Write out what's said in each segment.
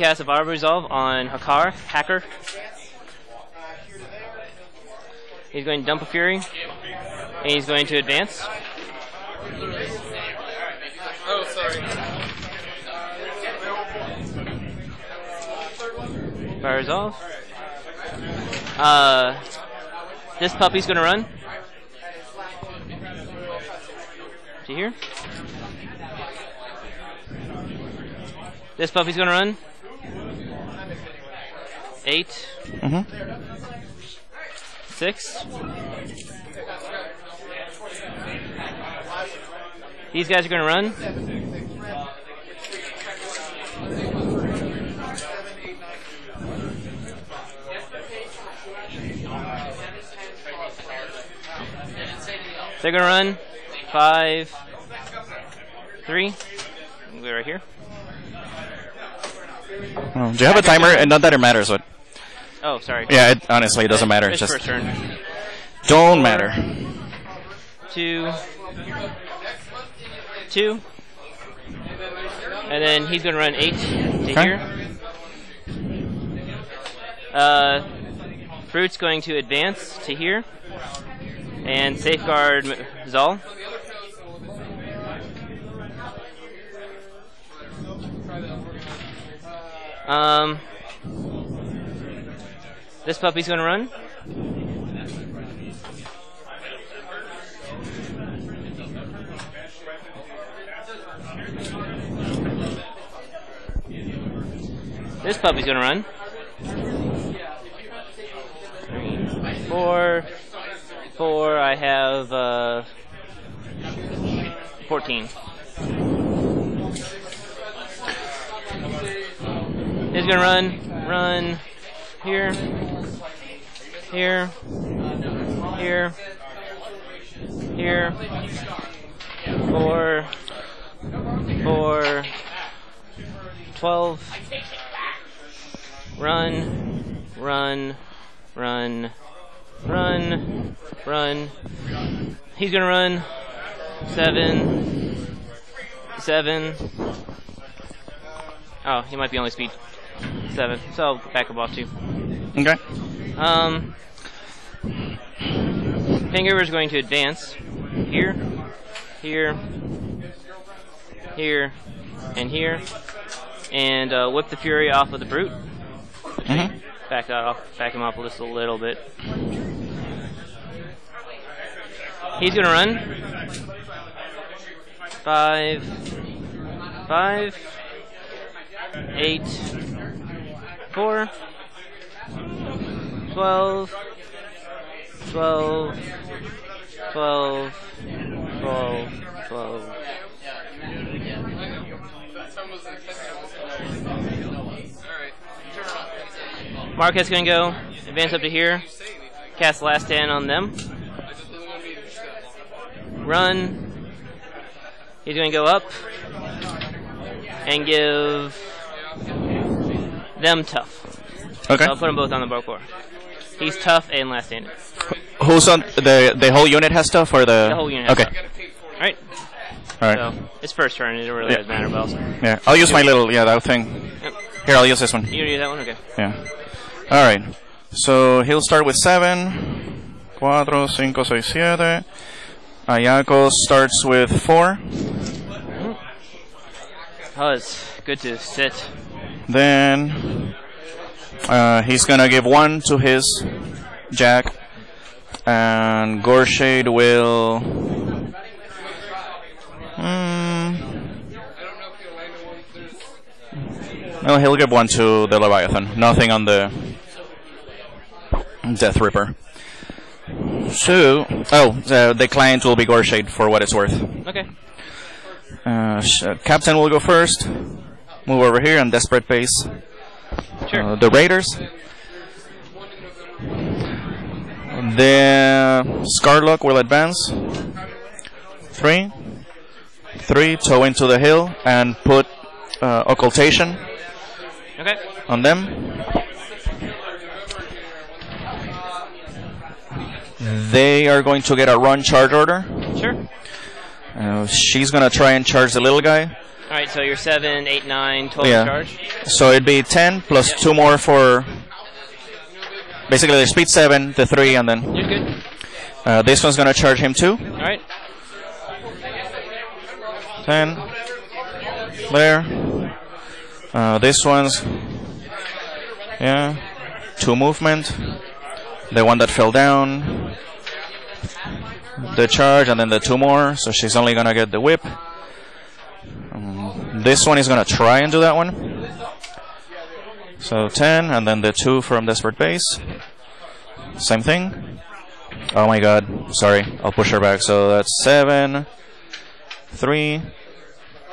cast a Vibe Resolve on Hakaar, Hacker. He's going to dump a Fury, and he's going to advance. Oh, sorry. Fire Resolve. Uh, this puppy's going to run. To here. This puppy's going to run. Eight, Mm-hmm. six. These guys are going to run. They're going to run. Five, three. We're right here. Oh, do you have a timer? And not that it matters, but Oh, sorry. yeah, it honestly it doesn't matter. It's Just turn. don't matter. two, two, and then he's going to run eight to Okay. here. Uh, Fruit's going to advance to here and safeguard Zaal. Um, this puppy's going to run. This puppy's gonna run. Three, four, four. I have uh, fourteen. He's gonna run, run here, here, here, here. Four, four, twelve. Run, run, run, run, run. He's gonna run. Seven, seven. Oh, he might be only speed seven, so I'll back up off two. Okay. Um, Finger is going to advance here, here, here, and here, and uh, whip the Fury off of the Brute. Mm-hmm. Back that off, back him up just a little bit. He's gonna run. Five, five, eight, four, twelve, twelve, twelve, twelve, twelve. Marquez gonna go advance up to here, cast last stand on them. Run. He's gonna go up and give them tough. Okay. So I'll put them both on the bar core. He's tough and last standing. Who's on the the whole unit has stuff or the The whole unit has Okay. stuff. Alright, All right. so it's first turn. It really Yeah. doesn't matter, but. Yeah. I'll use my little yeah that thing. Yep. Here, I'll use this one. You gonna that one? Okay. Yeah. All right. So he'll start with seven. Cuatro, cinco, seis, siete. Ayako starts with four. Oh, it's good to sit. Then uh, he's gonna give one to his jack, and Goreshade will. Hmm. no, he'll give one to the Leviathan. Nothing on the Deathripper. So, oh, the, the client will be Goreshade for what it's worth. Okay. Uh, uh, Captain will go first. Move over here on desperate pace. Sure. Uh, the Raiders. The Skarlock will advance. Three. Three, toe into the hill and put uh, occultation Okay. on them. They are going to get a run charge order. Sure. Uh, she's gonna try and charge the little guy. All right, so you're seven, eight, nine, total Yeah. charge. So it'd be 10 plus two more for basically the speed 7, the 3, and then You're good. uh, this one's gonna charge him 2. All right. 10. There. Uh, this one's yeah, two movement. The one that fell down. The charge and then the two more. So she's only gonna get the whip. This one is gonna try and do that one. So 10 and then the two from Desperate Pace. Same thing. Oh my god. Sorry. I'll push her back. So that's 7, 3,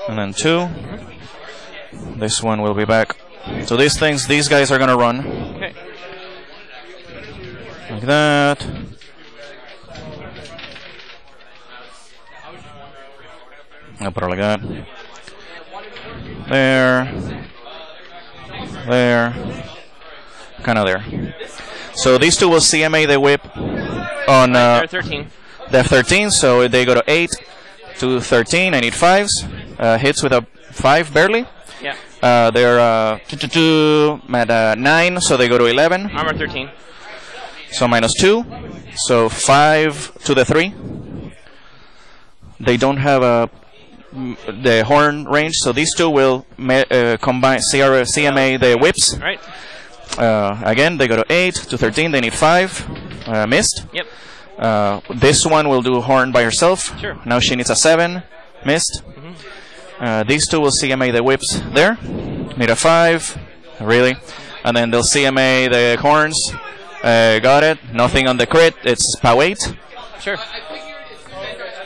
and then 2. This one will be back. So these things, these guys are gonna run. Okay. Like that. I'll put it like that. There. There. Kind of there. So these two will CMA the whip on uh, They're 13. the F13, so they go to 8 to 13. I need 5s. Uh, hits with a 5 barely. Yeah. Uh, they're uh, two, two, two, at uh, 9, so they go to 11. Armor 13. So minus 2. So 5 to the 3. They don't have a the horn range, so these two will uh, combine CR, CMA the whips. All right. Uh, again, they go to 8 to 13. They need 5. Uh, missed. Yep. Uh, this one will do horn by herself. Sure. Now she needs a 7. Missed. Uh, these two will CMA the whips there. Need a 5. Really. And then they'll CMA the horns. Uh, got it. Nothing on the crit. It's POW 8. Sure.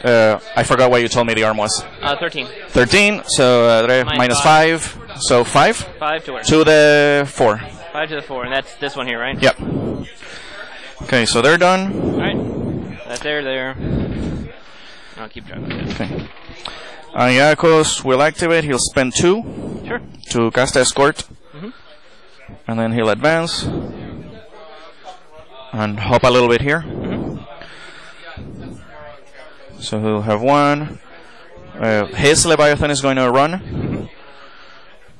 Uh, I forgot what you told me the arm was. Uh, 13. 13. So uh, Minus minus five. 5. So 5 5 to where? to the 4. 5 to the 4, and that's this one here, right? Yep. Okay, so they're done. All right. That's there, there. I'll keep track of it. Okay. Aiakos will activate. He'll spend 2. Sure. to cast escort, Mhm. and then he'll advance and hop a little bit here. So he'll have one. Uh, his Leviathan is going to run.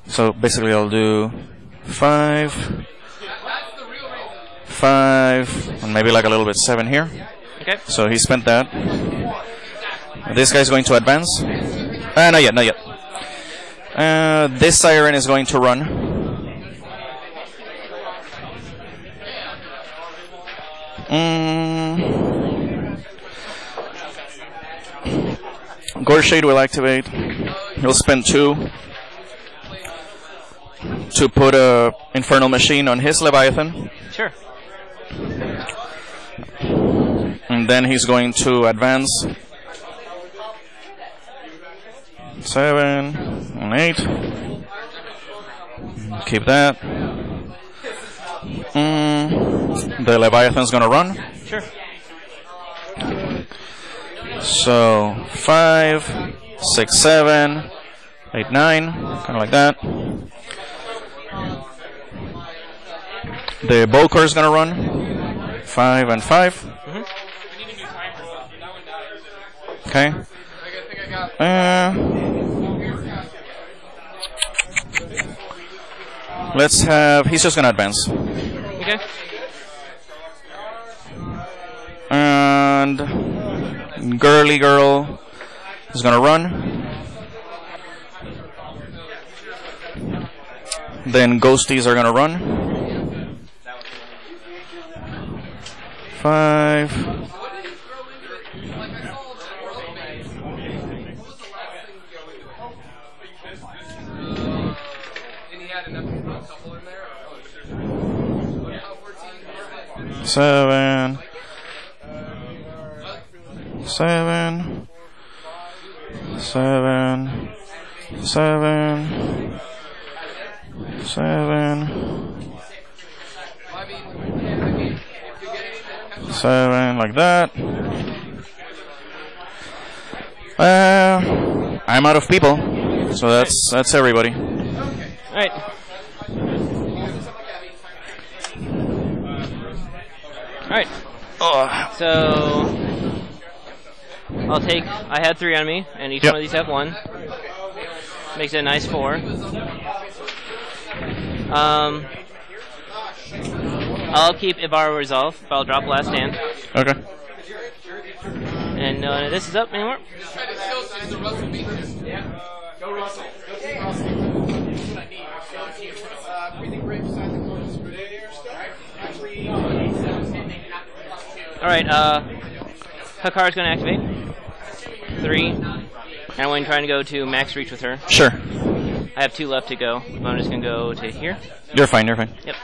So basically, I'll do five, five, and maybe like a little bit seven here. Okay. So he spent that. This guy's going to advance. Uh, not yet, not yet. Uh, this siren is going to run. Mm. Goreshade will activate. He'll spend two to put a infernal machine on his Leviathan. Sure. And then he's going to advance. Seven and eight. Keep that. Mm, the Leviathan's gonna run. Sure. So five, six, seven, eight, nine, kind of like that. The Bokor is gonna run. Five and 5 Okay. Uh, let's have. He's just gonna advance. Okay. And girly girl is gonna run. Then ghosties are gonna run. Five. Seven. Seven. Seven. Seven. Seven. Seven, like that. Uh, I'm out of people, so that's that's everybody. All right. All right. Oh, So I'll take. I had three on me, and each Yep. one of these have one. Makes it a nice four. Um, I'll keep Ibarra Resolve, but I'll drop last hand. Okay. And none of this is up anymore. Alright, uh, Hakaar's gonna activate. Three. And I'm going to try to go to max reach with her. Sure. I have two left to go. I'm just gonna go to here. You're fine. You're fine. Yep.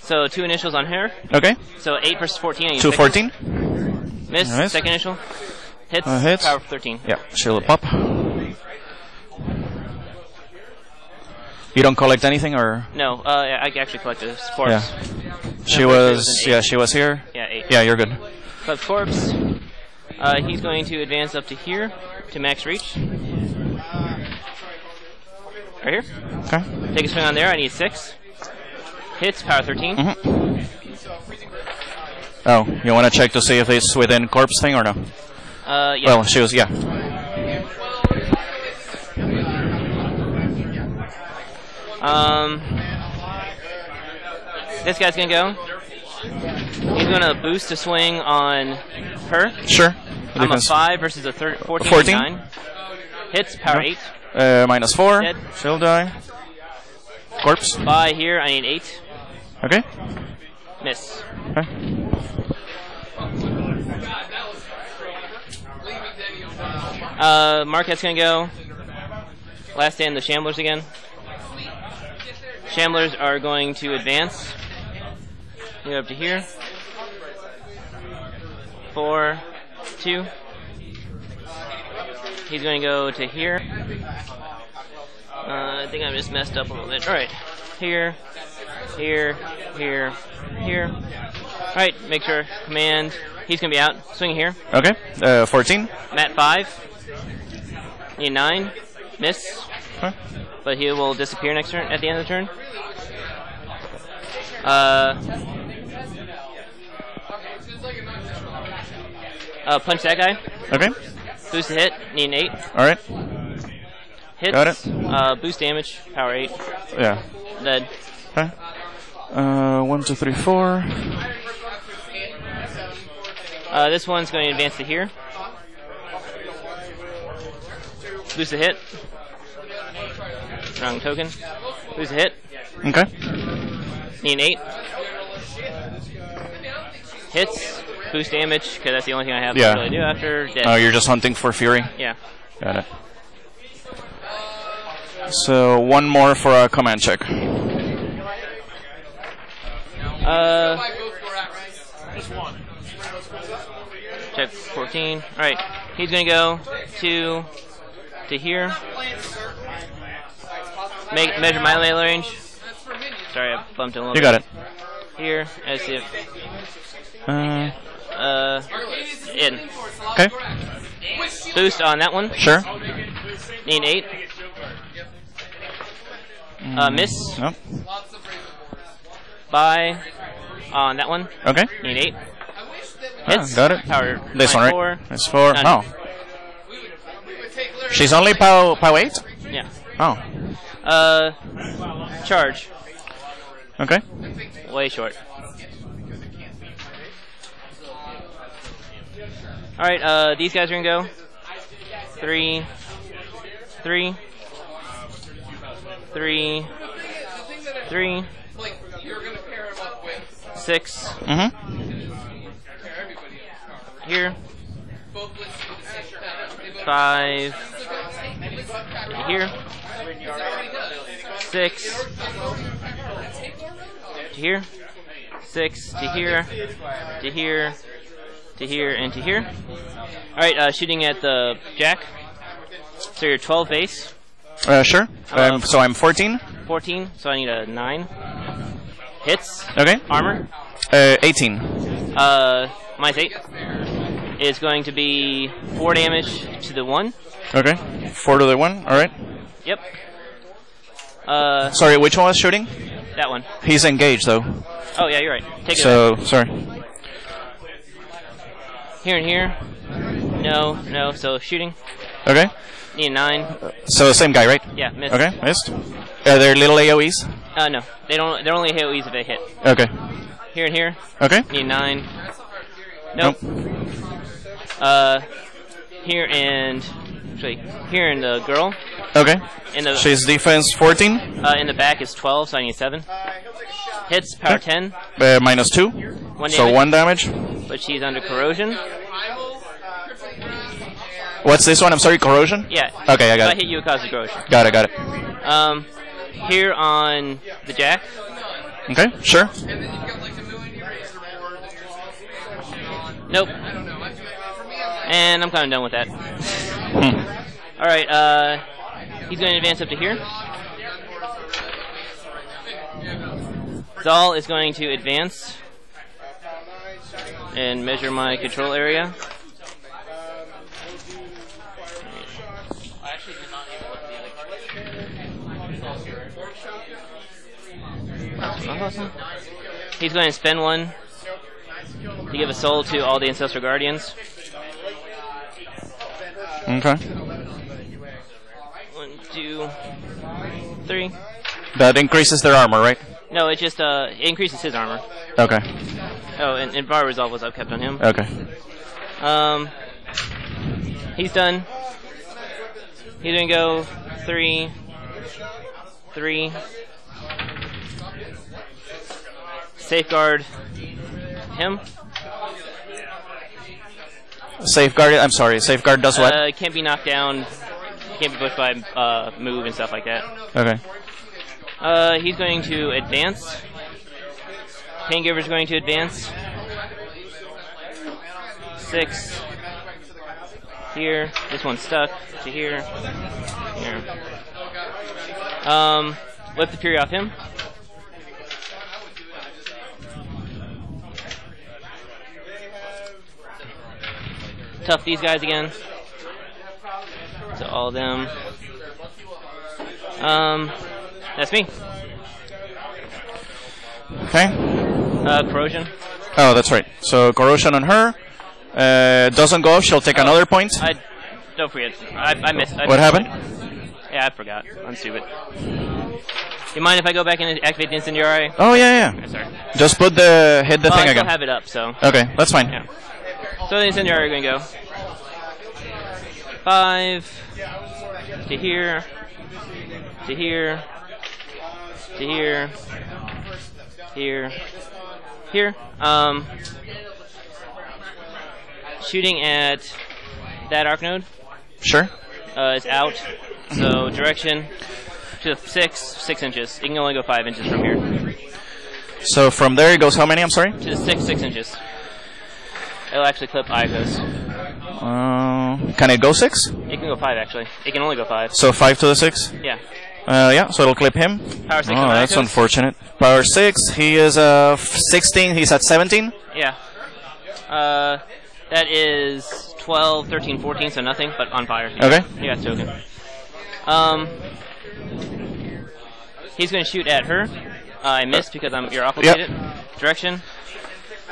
So two initials on her. Okay. So 8 versus 14. I need fourteen. Miss. Nice. Second initial. Hits. Uh, hits. Power 13. Yeah. She'll pop. You don't collect anything, or No, uh, I actually collected sports. yeah. She No, was. was Yeah, she was here. Yeah, 8. Yeah, you're good. Collect corpse. Uh, he's going to advance up to here to max reach. Right here. Okay. Take a swing on there. I need 6. Hits. Power 13. Mhm. Oh, you want to check to see if it's within corpse thing or no? Uh, yeah. Well, she was. Yeah. Um, this guy's gonna go. He's gonna boost a swing on her. Sure. I'm a five versus a thir- 14. 14? Nine. Hits power Yep. eight. Uh, minus four. Dead. She'll die. Corpse. By here, I need eight. Okay. Miss. Okay. Uh, Marquette's gonna go. Last stand, the Shamblers again. Shamblers are going to advance. Go up to here. Four, two. He's going to go to here. Uh, I think I just messed up a little bit. All right, here, here, here, here. All right, make sure command. He's gonna be out. Swing here. Okay. Uh, 14. Matt five. Need nine. Miss. Okay. But he will disappear next turn at the end of the turn. Uh, uh punch that guy. Okay. Boost the hit. Need an eight. All right. Hits. Got it. Uh, boost damage. Power eight. Yeah. Dead. Okay. Uh, one, two, three, four. Uh, this one's going to advance to here. Boost the hit. Wrong token. Boost the hit. Okay. Need an eight. Hits. Boost damage, because that's the only thing I have Yeah. to really do after dead. Oh, you're just hunting for fury. yeah. Got it. So one more for a command check. Uh, check 14. Alright, he's gonna go to to here. Make measure my ley range. Sorry, I bumped a little You bit. got it. Here, as if Uh, uh in. okay. Boost on that one. Sure. Need eight. Uh, miss. No. Buy on that one. Okay. Need eight. Ah, Hits. got it. Power. This one, right? Four. That's four. None. Oh. She's only pow pow eight. Yeah. Oh. Uh, charge. Okay. Way short. All right. Uh, these guys are gonna go. Three. Three. Three. Three. Six. Mm-hmm. Here. Five. Here. Six. To here. Six. To here. To here. To here and to here. Alright, uh, shooting at the jack. So you're 12 base. Uh, sure. Uh, Um, so I'm 14. 14, so I need a 9. Hits. Okay. Armor. Uh, 18. Uh, minus 8 is going to be 4 damage to the 1. Okay. Four to the one. All right. Yep. Uh, Sorry, which one was shooting? that one. He's engaged though. Oh, yeah, you're right. Take it So sorry. Here and here. No, no, so shooting. Okay. Need a nine. So same guy, right? Yeah, miss. Okay, missed. Are there little AoEs? Uh, no, they don't. They're only AOE's if they hit. Okay. Here and here. Okay. Need a nine. Nope. Uh, here and actually here in the girl. Okay. In the She's defense 14, uh, in the back is 12, so I need seven. Hits power Okay. 10, uh, minus 2. one So one damage. But she's under corrosion. What's this one? I'm sorry, corrosion? Yeah. Okay, I If it. I hit you, it causes corrosion. Got it, got it. Um, here on the jack. Okay, sure. Nope. And I'm kind of done with that. Hmm. All right. Uh, he's going to advance up to here. Zaal is going to advance and measure my control area. He's going to spend one to give a soul to all the ancestral guardians. Okay. One, two, three. That increases their armor, right? No, it just uh increases his armor. Okay. Oh, and, and bar resolve was up kept on him. Okay. Um, he's done. He didn't go three, three. Safeguard him. Safeguard. I'm sorry. Safeguard does what? Uh, can't be knocked down. Can't be pushed by uh, move and stuff like that. Okay. Uh, he's going to advance. Paingiver's going to advance. Six. Here. This one's stuck. To here. Here. Um, lift the Fury off him. Tough these guys again. To all of them. Um, that's me. Okay. Uh, corrosion. Oh, that's right. So corrosion on her. Uh, doesn't go off. She'll take another point. I don't forget. I, I missed. I What missed happened? Yeah, I forgot. I'm stupid. You mind if I go back and activate the incendiary? Oh yeah, yeah. Sorry. Just put the hit the oh, I thing still again. have it up, so. Okay, that's fine. Yeah. So the incendiary are gonna go. Five to here, to here, to here, here, here. Um, shooting at that arc node Sure. uh, is out. So direction to six, six inches. It can only go five inches from here. So from there it goes how many? I'm sorry. To the six, six inches. It'll actually clip Aiakos. Uh, can it go six? It can go five actually. It can only go five. So five to the six. Yeah. Uh, yeah. So it'll clip him. Power six Oh, that's unfortunate. Power six. He is uh 16. He's at 17. Yeah. Uh, that is 12, 13, 14, so nothing, but on fire. Okay. You got token. Um, he's going to shoot at her. Uh, I missed because I'm you're occultated. Direction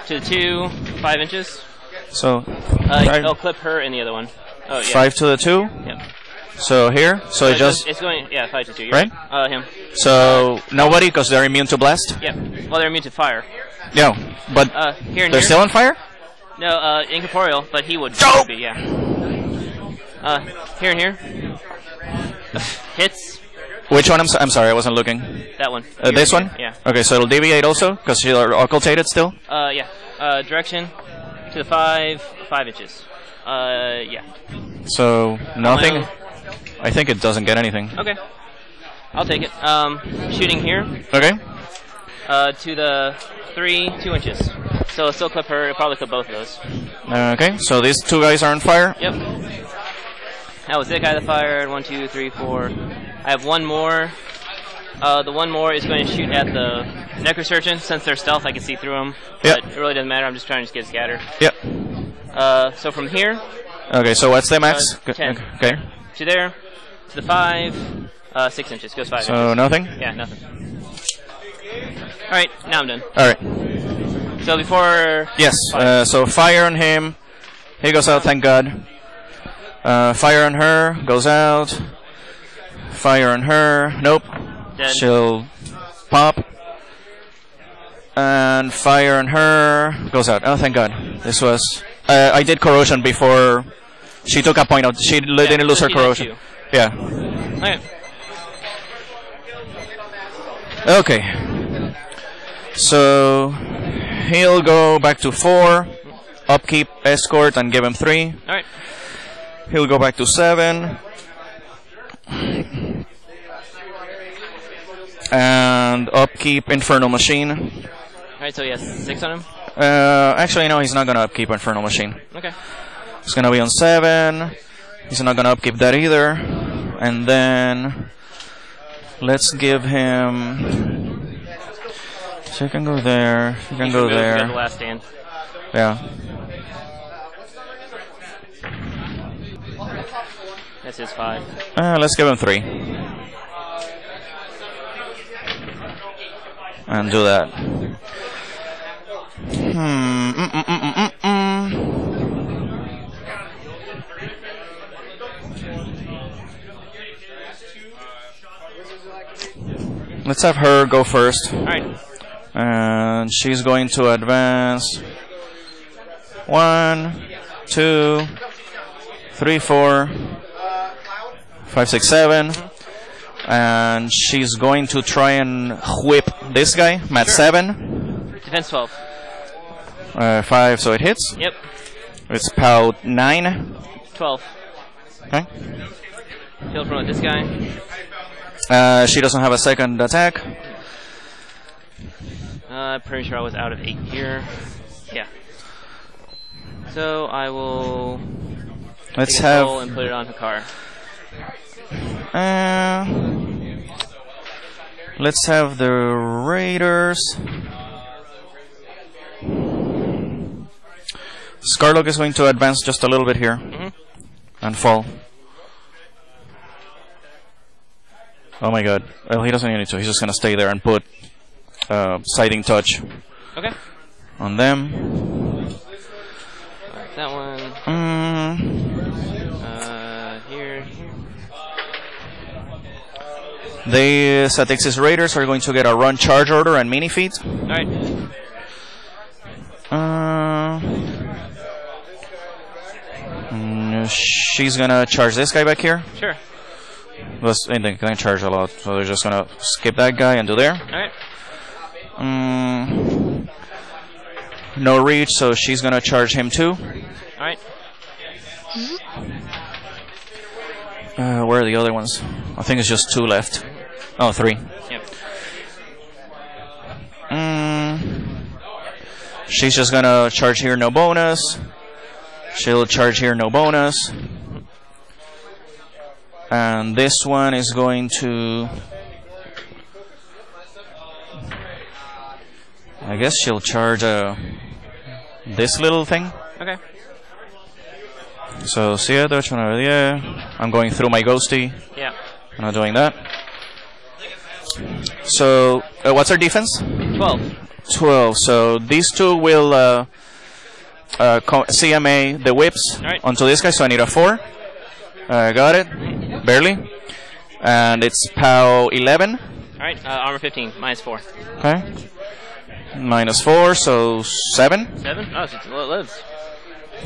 to the two, five inches. So Uh, I'll clip her in the other one. Oh yeah. five to the two. Yep. So here. So it it's just it's going yeah five to two. Right? Uh, him. so nobody because they're immune to blast. Yeah, Well, they're immune to fire. Yeah, but Uh, here and they're here. still on fire. No, uh, incorporeal, but he would Dope! be, yeah. Uh, here and here. Hits. Which one? I'm, so- I'm sorry, I wasn't looking. That one. Uh, this one? here, Okay, so it'll deviate also because you're occultated still. Yeah. Uh, yeah. Uh, direction to the five, five inches. Uh, yeah. So nothing. I think it doesn't get anything. Okay. I'll take it. Um, shooting here. Okay. Uh, to the three, two inches. So it'll still clip her. It'll probably clip both of those. Okay. So these two guys are on fire. Yep. That was it guy that fired. One, two, three, four. I have one more. Uh, the one more is going to shoot at the necrosurgeon. Since they're stealth, I can see through them. Yep. But it really doesn't matter. I'm just trying to just get scattered. Yep. Uh, so from here Okay. So what's the max? Uh, 10. Okay. There to the five, uh, six inches. Goes five So inches. nothing. Yeah, nothing. All right, now I'm done. All right. So before Yes. Uh, so fire on him. He goes out. Thank God. Uh, fire on her, goes out. Fire on her, nope. Dead. She'll pop. And fire on her, goes out. Oh, thank God. This was. Uh, I did corrosion before she took a point out. She Yeah, didn't lose her corrosion. Yeah. Okay. Okay. So he'll go back to four, upkeep, escort, and give him three. All right. He'll go back to seven. And upkeep Infernal Machine. All right. So he has six on him. Uh, actually, no, he's not gonna upkeep Infernal Machine. Okay. It's gonna be on seven. He's not gonna upkeep that either. And then let's give him. So he can go there. He can He go to The there. last stand. Yeah. That's his five. Uh, let's give him three. And do that. Hmm. Mm, mm, mm, mm, mm, mm. Let's have her go first. All right. And she's going to advance. One, two, three, four, five, six, seven. And she's going to try and whip this guy, mat seven. Defense twelve. Uh, five, so it hits. Yep. It's POW nine. Twelve. Okay. Field run with this guy. Uh, she doesn't have a second attack. I'm uh, pretty sure I was out of eight here. Yeah. So I will Let's have. and put it on Hakaar. Uh, let's have the Raiders. Skarlock is going to advance just a little bit here Mhm. and fall. Oh my god. Well, he doesn't need to. He's just gonna stay there and put uh, sighting touch Okay. on them. That one. Mm, Uh, here. here. the Satyxis Raiders are going to get a run charge order and mini feet. All right. Uh, mm, she's gonna charge this guy back here. Sure. Well, they can charge a lot, so they're just gonna skip that guy and do there. All right. Mm, no reach, so she's gonna charge him too. All right. Uh, where are the other ones? I think it's just two left. Oh, three. Yep. Mm, she's just gonna charge here, no bonus. She'll charge here, no bonus. And this one is going to. I guess she'll charge uh, this little thing. Okay. So, 7, 8, 9, 10. I'm going through my ghosty. Yeah. I'm not doing that. So, uh, what's our defense? Twelve. 12. So these two will uh, uh, CMA the whips Alright. onto this guy. So I need a 4. Uh, got it. Barely. And it's POW 11. All right. Uh, armor fifteen. Minus four. Okay. Minus 4, so 7. Seven. Oh, so it lives.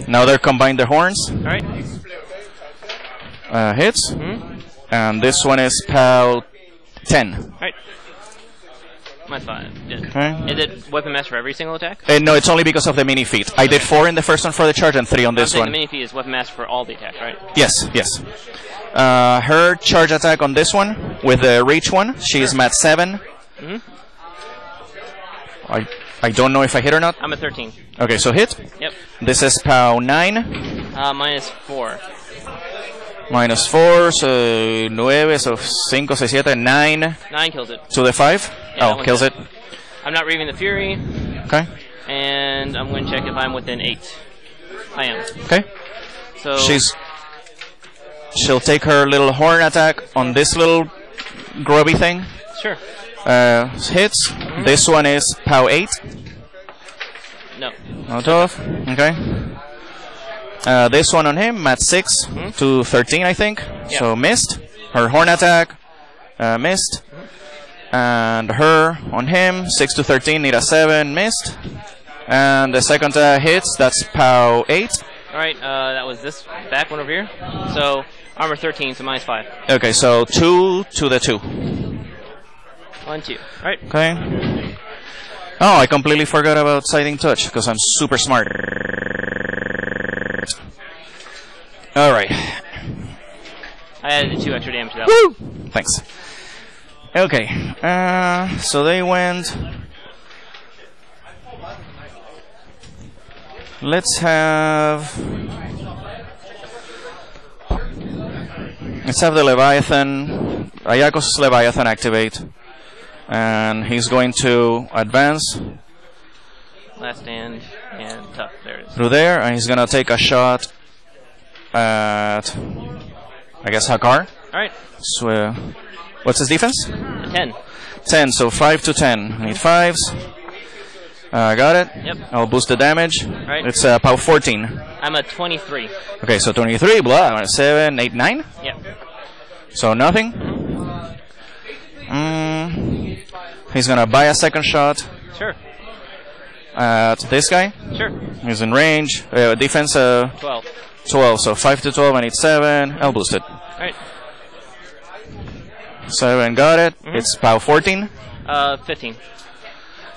Now they're combined their horns. All right. Uh, hits. Hmm. And this one is POW 10. All my five. Okay. Is it weapon master for every single attack? Uh, no, it's only because of the mini feat. I did four in the first one for the charge and three on this one. The mini feat is weapon master for all the attacks, right? Yes, yes. Uh, her charge attack on this one with the reach one. She is mat seven. Mm hmm I I don't know if I hit or not. I'm at 13. Okay, so hit. Yep. This is POW 9. Uh, minus 4. Minus 4, so 9, so 5, 6, 7, 9. 9 kills it. So the 5? Oh, kills it. I'm not reaving the fury, Okay, and I'm going to check if I'm within eight. I am. okay. So She's she'll take her little horn attack on this little grubby thing. sure. Uh, hits. This one is POW eight. No. Not off. Okay. Uh, this one on him at 6 Hmm? to 13, I think. Yeah. So missed. Her horn attack uh, missed. And her on him, 6 to 13, need a 7, missed. And the second uh, hits, that's POW 8. All right, uh, that was this back one over here. So armor 13, so minus five. Okay, so 2 to the 2. One, two. All right. Okay. Oh, I completely forgot about sighting touch because I'm super smart. Alright. I added two extra damage to that. one. Woo! Thanks. Okay. Uh, so they went. Let's have. Let's have the Leviathan. Aiakos Leviathan activate. And he's going to advance Last stand and tough. There it is. through there, and he's gonna take a shot at. I guess Hakaar. All right. So, uh, what's his defense? Ten. 10, so 5 to 10. I need 5s. Uh, got it. Yep. I'll boost the damage. Right. It's uh, POW 14. I'm a 23. Okay, so 23, blah, I'm at 7, 8, 9. Yep. So nothing. Mm, he's gonna buy a second shot Sure. at this guy. Sure. He's in range. Uh, defense uh, 12. 12, so 5 to 12, I need 7. I'll boost it. All right. 7, got it. Mhm. It's POW 14. Uh, 15.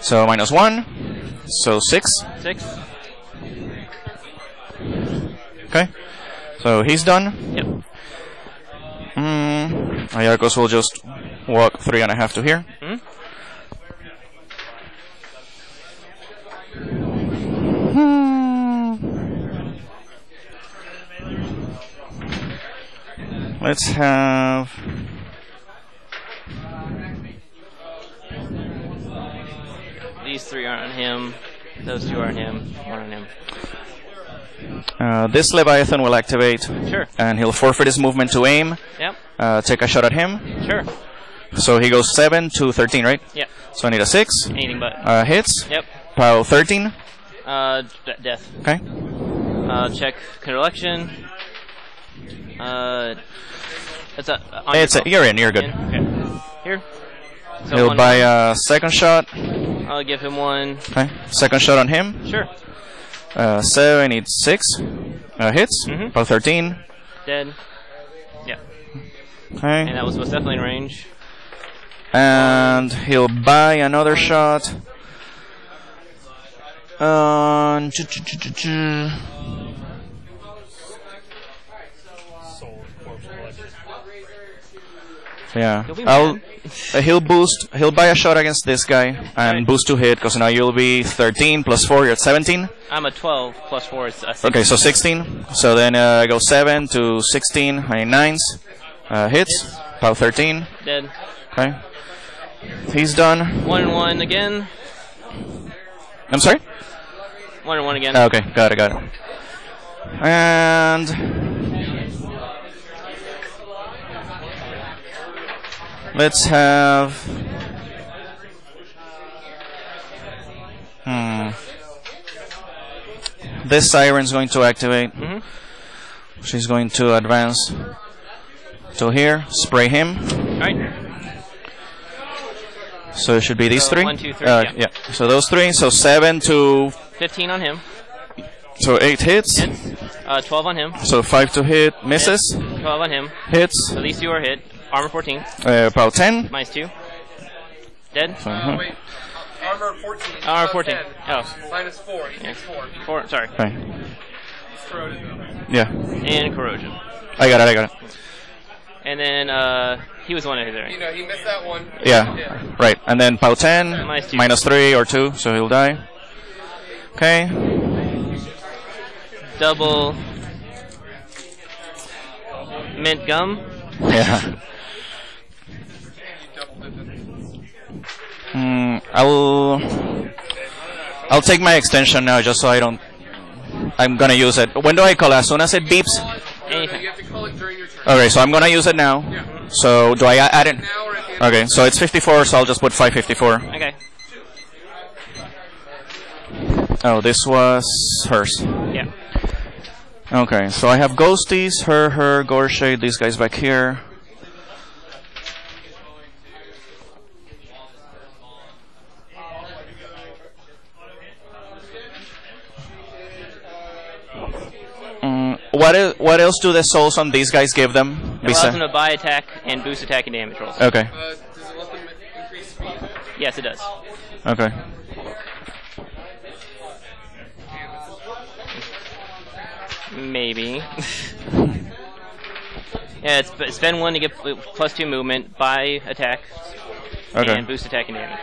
So minus 1. So 6. Six. Okay. So he's done. Yep. Mm, Aiakos will just walk three and a half to here. Hmm? Let's have. These three are on him. Those two are on him. One on him. Uh, this Leviathan will activate, Sure. and he'll forfeit his movement to aim. Yep. Uh, take a shot at him. Sure. So he goes 7 to 13, right? Yep. So I need a 6. Anything but. Uh, hits. Yep. POW 13. Uh, death. Okay. Uh, check collection. Uh, it's a. On It's a, you're in, you're good. Okay. Here. So He'll buy a second shot. I'll give him one. Okay. Second shot on him. Sure. Uh, 7, I need 6. Uh, hits. Mhm. POW 13. Dead. Yeah. Okay. And that was most definitely in range. and he'll buy another shot. Um, yeah, He'll I'll. uh, he'll boost. He'll buy a shot against this guy and Right. boost to hit because now you'll be 13 plus 4. You're at 17. I'm a 12 plus 4 is a 6. Okay, so 16. So then uh, I go 7 to 16. I need nines. Uh, hits. About 13. Dead. Okay. He's done. 1 and 1 again. I'm sorry. 1 and 1 again. Okay, got it, got it. And let's have. Hmm. This siren's going to activate. Mhm. She's going to advance to here, spray him. Alright. So it should be these So three. one, two, three, Uh, yeah. So those three. So seven to 15 on him. so eight hits. Hits. Uh, 12 on him. So five to hit misses. 12 on him. Hits. So these two are hit. Armor 14. Uh, about ten. Minus 2. Dead. Uh-huh. Wait, armor 14. Armor 14. 10. Oh. Minus 4. He Yeah. takes 4. 4. Sorry. Okay. Corroded though. Yeah. And corrosion. I got it. I got it. And then, uh, he was the one who hit there. You know, he missed that one. Yeah. Right. And then POW 10, Minus two. minus 3 or 2, so he'll die. Okay. Double. Mint gum. Yeah. He doubled it. then. Hmm. I'll. I'll take my extension now just so I don't. I'm gonna use it. When do I call it? As soon as it beeps? Anything. You have to call it during your turn. Okay, so I'm gonna use it now. Yeah. So do I add it? Now or at the end. Okay, so it's 54, so I'll just put 554. Okay. Oh, this was hers. Yeah. Okay, so I have Ghosties, her, her, Goreshade, these guys back here. Mm, what, is, what else do the souls on these guys give them? It allows them to buy attack and boost attack and damage rolls. okay, Uh, does it let them increase speed? Yes, it does. okay. Maybe. yeah, it's sp- spend one to get plus two movement, buy attack, Okay. and boost attack and damage.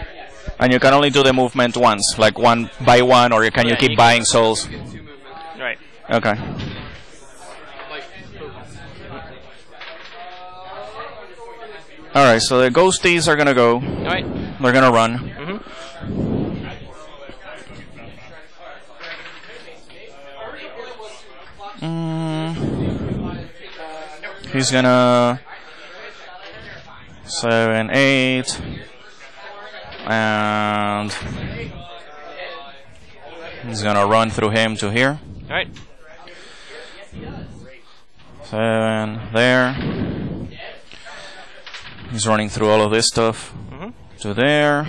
And you can only do the movement once, like one by one, or can you Yeah, keep you can- buying souls? Get two movement. Right. Okay. Like, focus. Alright, so the ghosties are gonna go. All right. They're gonna run. Mm-hmm. Mm, he's gonna seven, eight, and he's gonna run through him to here. All right. Seven there. He's running through all of this stuff Mhm. to there.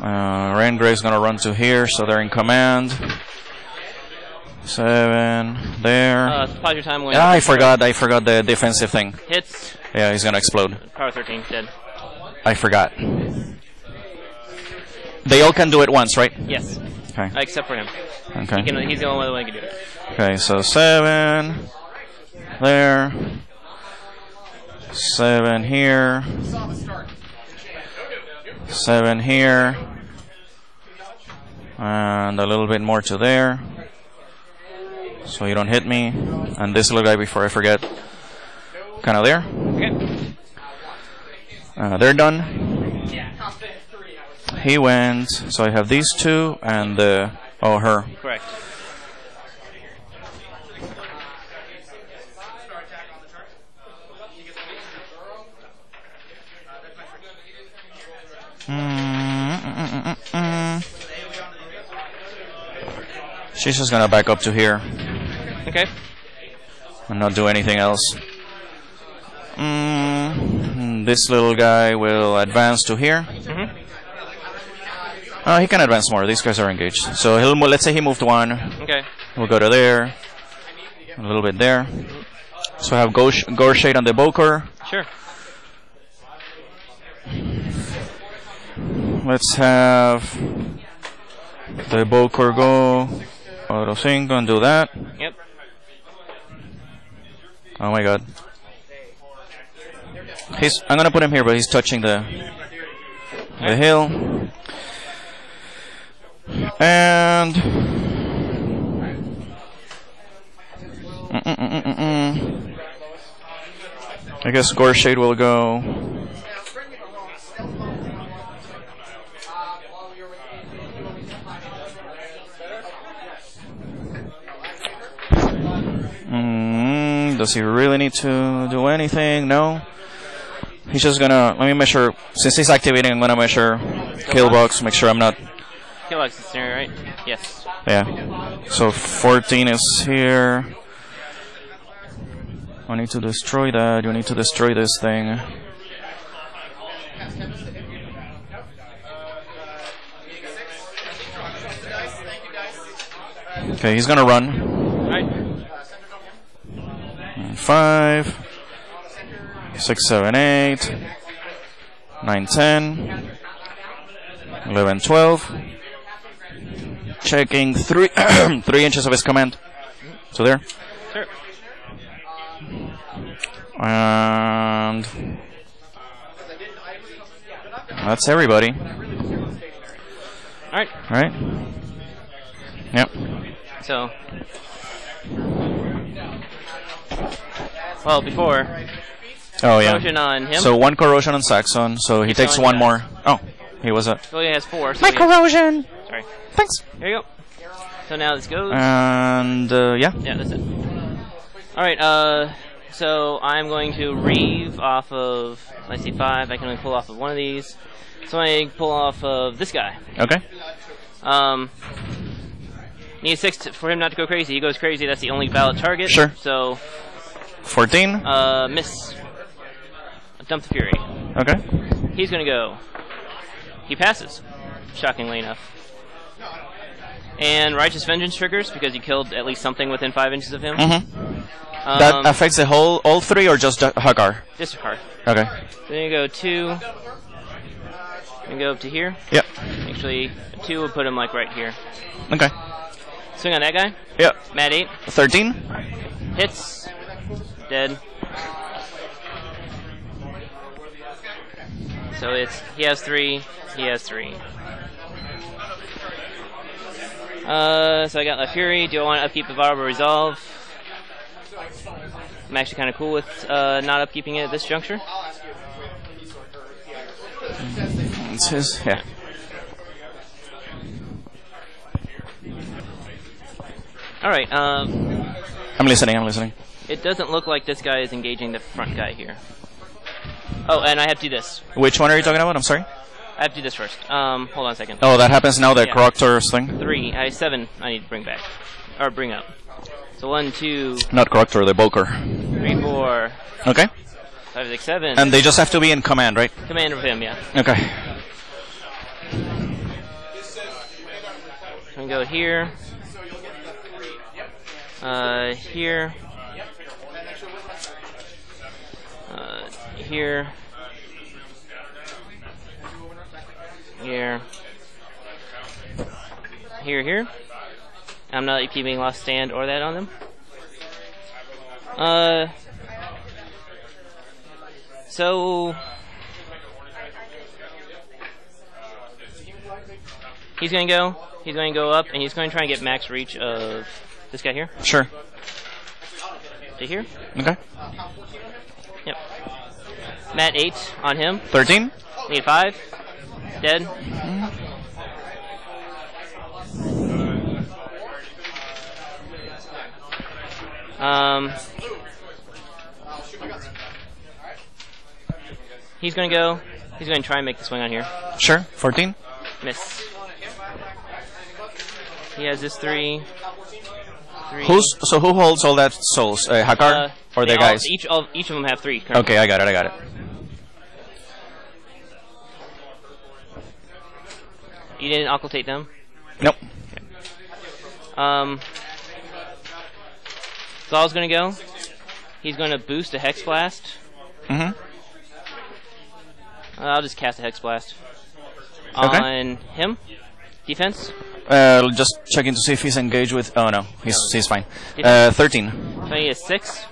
Uh, Raingrave's gonna run to here, so they're in command. Seven there. Uh, pause your time when ah, I forgot. I forgot the defensive thing. hits. Yeah, he's gonna explode. Power 13 dead. I forgot. They all can do it once, right? Yes, Okay. uh, except for him. He Okay. can, he's the only one that can do it. Okay, so seven there. Seven here. Seven here. And a little bit more to there. So you don't hit me. And this little guy before I forget. Kind of there. Uh, they're done. He went. So I have these two and the. Oh, her. Correct. Mm, mm, mm, mm, mm. She's just gonna back up to here Okay. and not do anything else. Mm, this little guy will advance to here. Mm-hmm. Uh, he can advance more. These guys are engaged. So he'll. Let's say he moved one. Okay. We'll go to there. A little bit there. So I have Goreshade on the Boker. Sure. Let's have the Boker go. Auto sync and do that. Yep. Oh my god. He's. I'm gonna put him here, but he's touching the the hill. And. Mm-mm-mm-mm-mm. I guess Goreshade will go. Does he really need to do anything? No. He's just gonna. Let me measure. Since he's activating, I'm gonna measure kill box. Make sure I'm not. Kill X is there, right? Yes. Yeah. So 14 is here. I need to destroy that. You need to destroy this thing. Okay, he's gonna run. All right. Five, six, seven, eight, nine, ten, eleven, twelve. Checking three three inches of his command. So there. Sure. And that's everybody. All right. Right? Yep. So. Well, before Oh yeah. motion on him. So one corrosion on Saxon, so he takes on one more. Oh, he was a He has four. So my he- corrosion. Sorry. Thanks. There you go. So now this goes. And uh, yeah. Yeah, that's it. All right. Uh, so I'm going to reeve off of. I see five. I can only pull off of one of these. So I pull off of this guy. Okay. Um, Need a six t- for him not to go crazy. He goes crazy. That's the only valid target. Sure. So, 14. uh, miss. Dump the Fury. Okay. He's gonna go. He passes. Shockingly enough. And Righteous Vengeance triggers because he killed at least something within five inches of him. Mm-hmm. Um, that affects the whole, all three, or just Ju- Hakaar? discard. Okay. Then you go two. And go up to here. Yep. Actually, two will put him like right here. Okay. Swing on that guy. Yep. Mat 8. 13. Hits. Dead. So it's he has three, he has three. Uh, so I got La Fury. Do I want to upkeep Available Resolve? I'm actually kind of cool with uh, not upkeeping it at this juncture. It's his. Yeah. All right. Um, I'm listening. I'm listening. It doesn't look like this guy is engaging the front guy here. Oh, and I have to do this. Which one are you talking about? I'm sorry. I have to do this first. Um, hold on a second. Oh, that happens now. The Yeah. Croctor's thing. Three. I have seven. I need to bring back or bring up. So one, two, Not Croctor, the Boker. three, four, Okay. five, six, seven. And they just have to be in command, right? command of him. Yeah. Okay. We go here. Uh, here. Uh, here. Here. Here, here. I'm not keeping Lost Stand or that on them. Uh. So. He's gonna go. He's going to go up, and he's going to try and get max reach of this guy here Sure. to here. Okay. Yep. Mat eight on him. 13. Need five. Dead. Um. He's gonna go. He's gonna try and make the swing on here. Sure. 14. Miss. He has this three. Three. Who's so? Who holds all that souls? Uh, Hakaar Uh, or the all- guys? each of each of them have three. currently. Okay, I got it. I got it. You didn't occultate them? Nope. Okay. Um, Zaal's gonna go. He's gonna boost a Hex Blast. Mm-hmm. Uh, I'll just cast a Hex Blast. Okay. On him? Defense? Uh, just checking to see if he's engaged with... Oh, no. He's, he's fine. Uh, 13. So he has 6.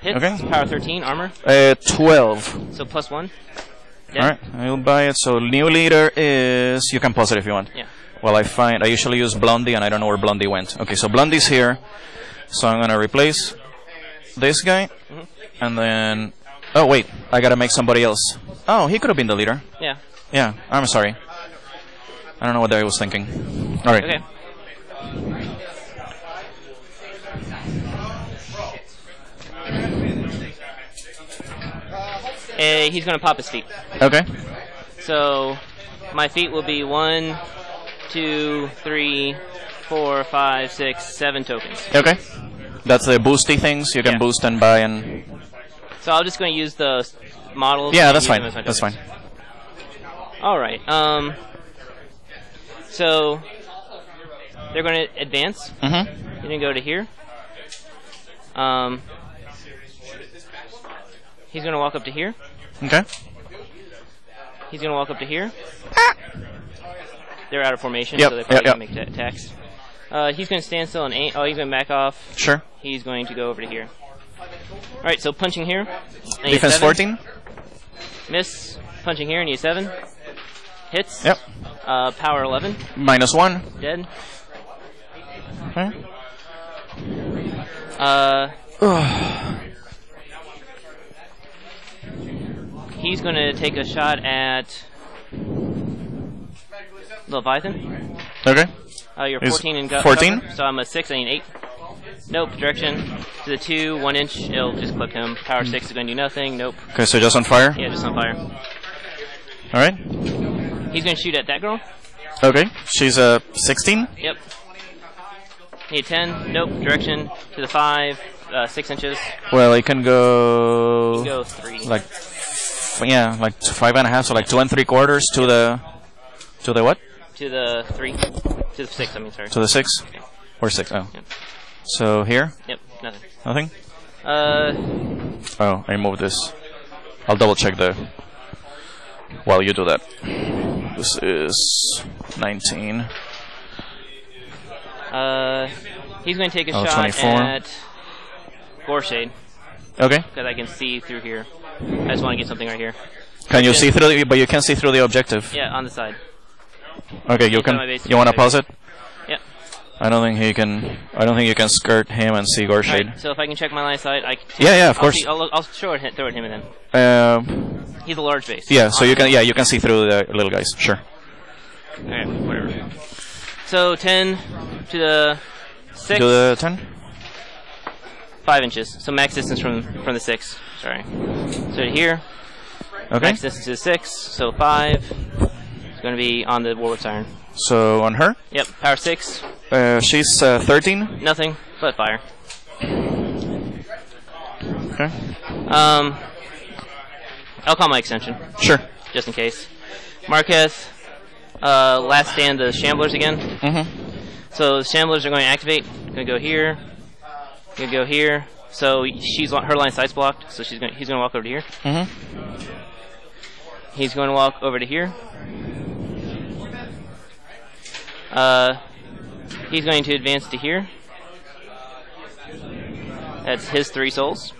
Hits. Okay. Power 13. Armor? Uh, 12. So plus 1. Yeah. All right, I'll buy it. So new leader is you can pause it if you want. Yeah. Well, I find I usually use Blondie, and I don't know where Blondie went. Okay, so Blondie's here. So I'm gonna replace this guy, mm -hmm. and then oh wait, I gotta make somebody else. Oh, he could have been the leader. Yeah. Yeah, I'm sorry. I don't know what I was thinking. All right. Okay. Uh, he's gonna pop his feet. Okay. So my feet will be one, two, three, four, five, six, seven tokens. Okay. That's the boosty things you can Yeah. boost and buy and. So I'm just going to use the models. Yeah, that's fine. them as my That's fine. All right. Um. So they're going to advance. Mm-hmm. You're going to go to here. Um. He's going to walk up to here. Okay. He's going to walk up to here. They're out of formation, Yep, so they're probably yep, going to make ta- attacks. Uh, he's going to stand still and aim. Oh, he's going to back off. Sure. He's going to go over to here. All right, so punching here. Defense seven. 14. Miss. Punching here. and need seven. Hits. Yep. Uh, power 11. Minus one. Dead. Okay. Uh, he's going to take a shot at Leviathan. Okay. Uh, you're Is 14 in gut. 14? cover, so I'm a 6, I need 8. Nope, direction. To the 2, 1 inch, it'll just clip him. Power 6 is going to do nothing. Nope. Okay, so just on fire. Yeah, just on fire. All right. He's going to shoot at that girl. Okay. She's a uh, 16. Yep. Need 10. Nope. Direction to the 5. Uh, 6 inches. Well, it can go, Go 3. like, yeah, like five and a half, so like two and three quarters to the, to the what? to the 3. To the 6, I mean, sorry. To the six? Or six, oh. Yep. So here? Yep. Nothing. Nothing? Uh, Oh, I moved this. I'll double check the, while you do that. This is 19. uh, he's going to take a Oh, shot 24. at Goreshade Okay. because I can see through here. I just want to get something right here. Can you Yeah. see through the, but you can see through the objective. Yeah, on the side. Okay, you can, you want to pause it? Yeah. I don't think he can, I don't think you can skirt him and see Goreshade. Alright, so if I can check my line of sight, I can. Yeah, yeah, of I'll course. See, I'll, I'll show it, throw it at him and then. Um, He's a large base. yeah, so you can, yeah, you can see through the little guys, sure. Alright, whatever. So 10 to the 6. Do the 10? 5 inches. So max distance from from the 6. Sorry. So here, Okay. max distance is 6. So 5. It's going to be on the Warwitch Siren. So on her, Yep, power 6. uh, she's uh, 13. Nothing but fire. Okay. Um, I'll call my extension, Sure. just in case. Marquez, uh, last stand the Shamblers again. Mm-hmm. So the Shamblers are going to activate. Going to go here. Going to go here. So she's her line of sight's blocked. So she's going. He's going to walk over to here. Mm-hmm. He's going to walk over to here. Uh, he's going to advance to here. That's his three souls.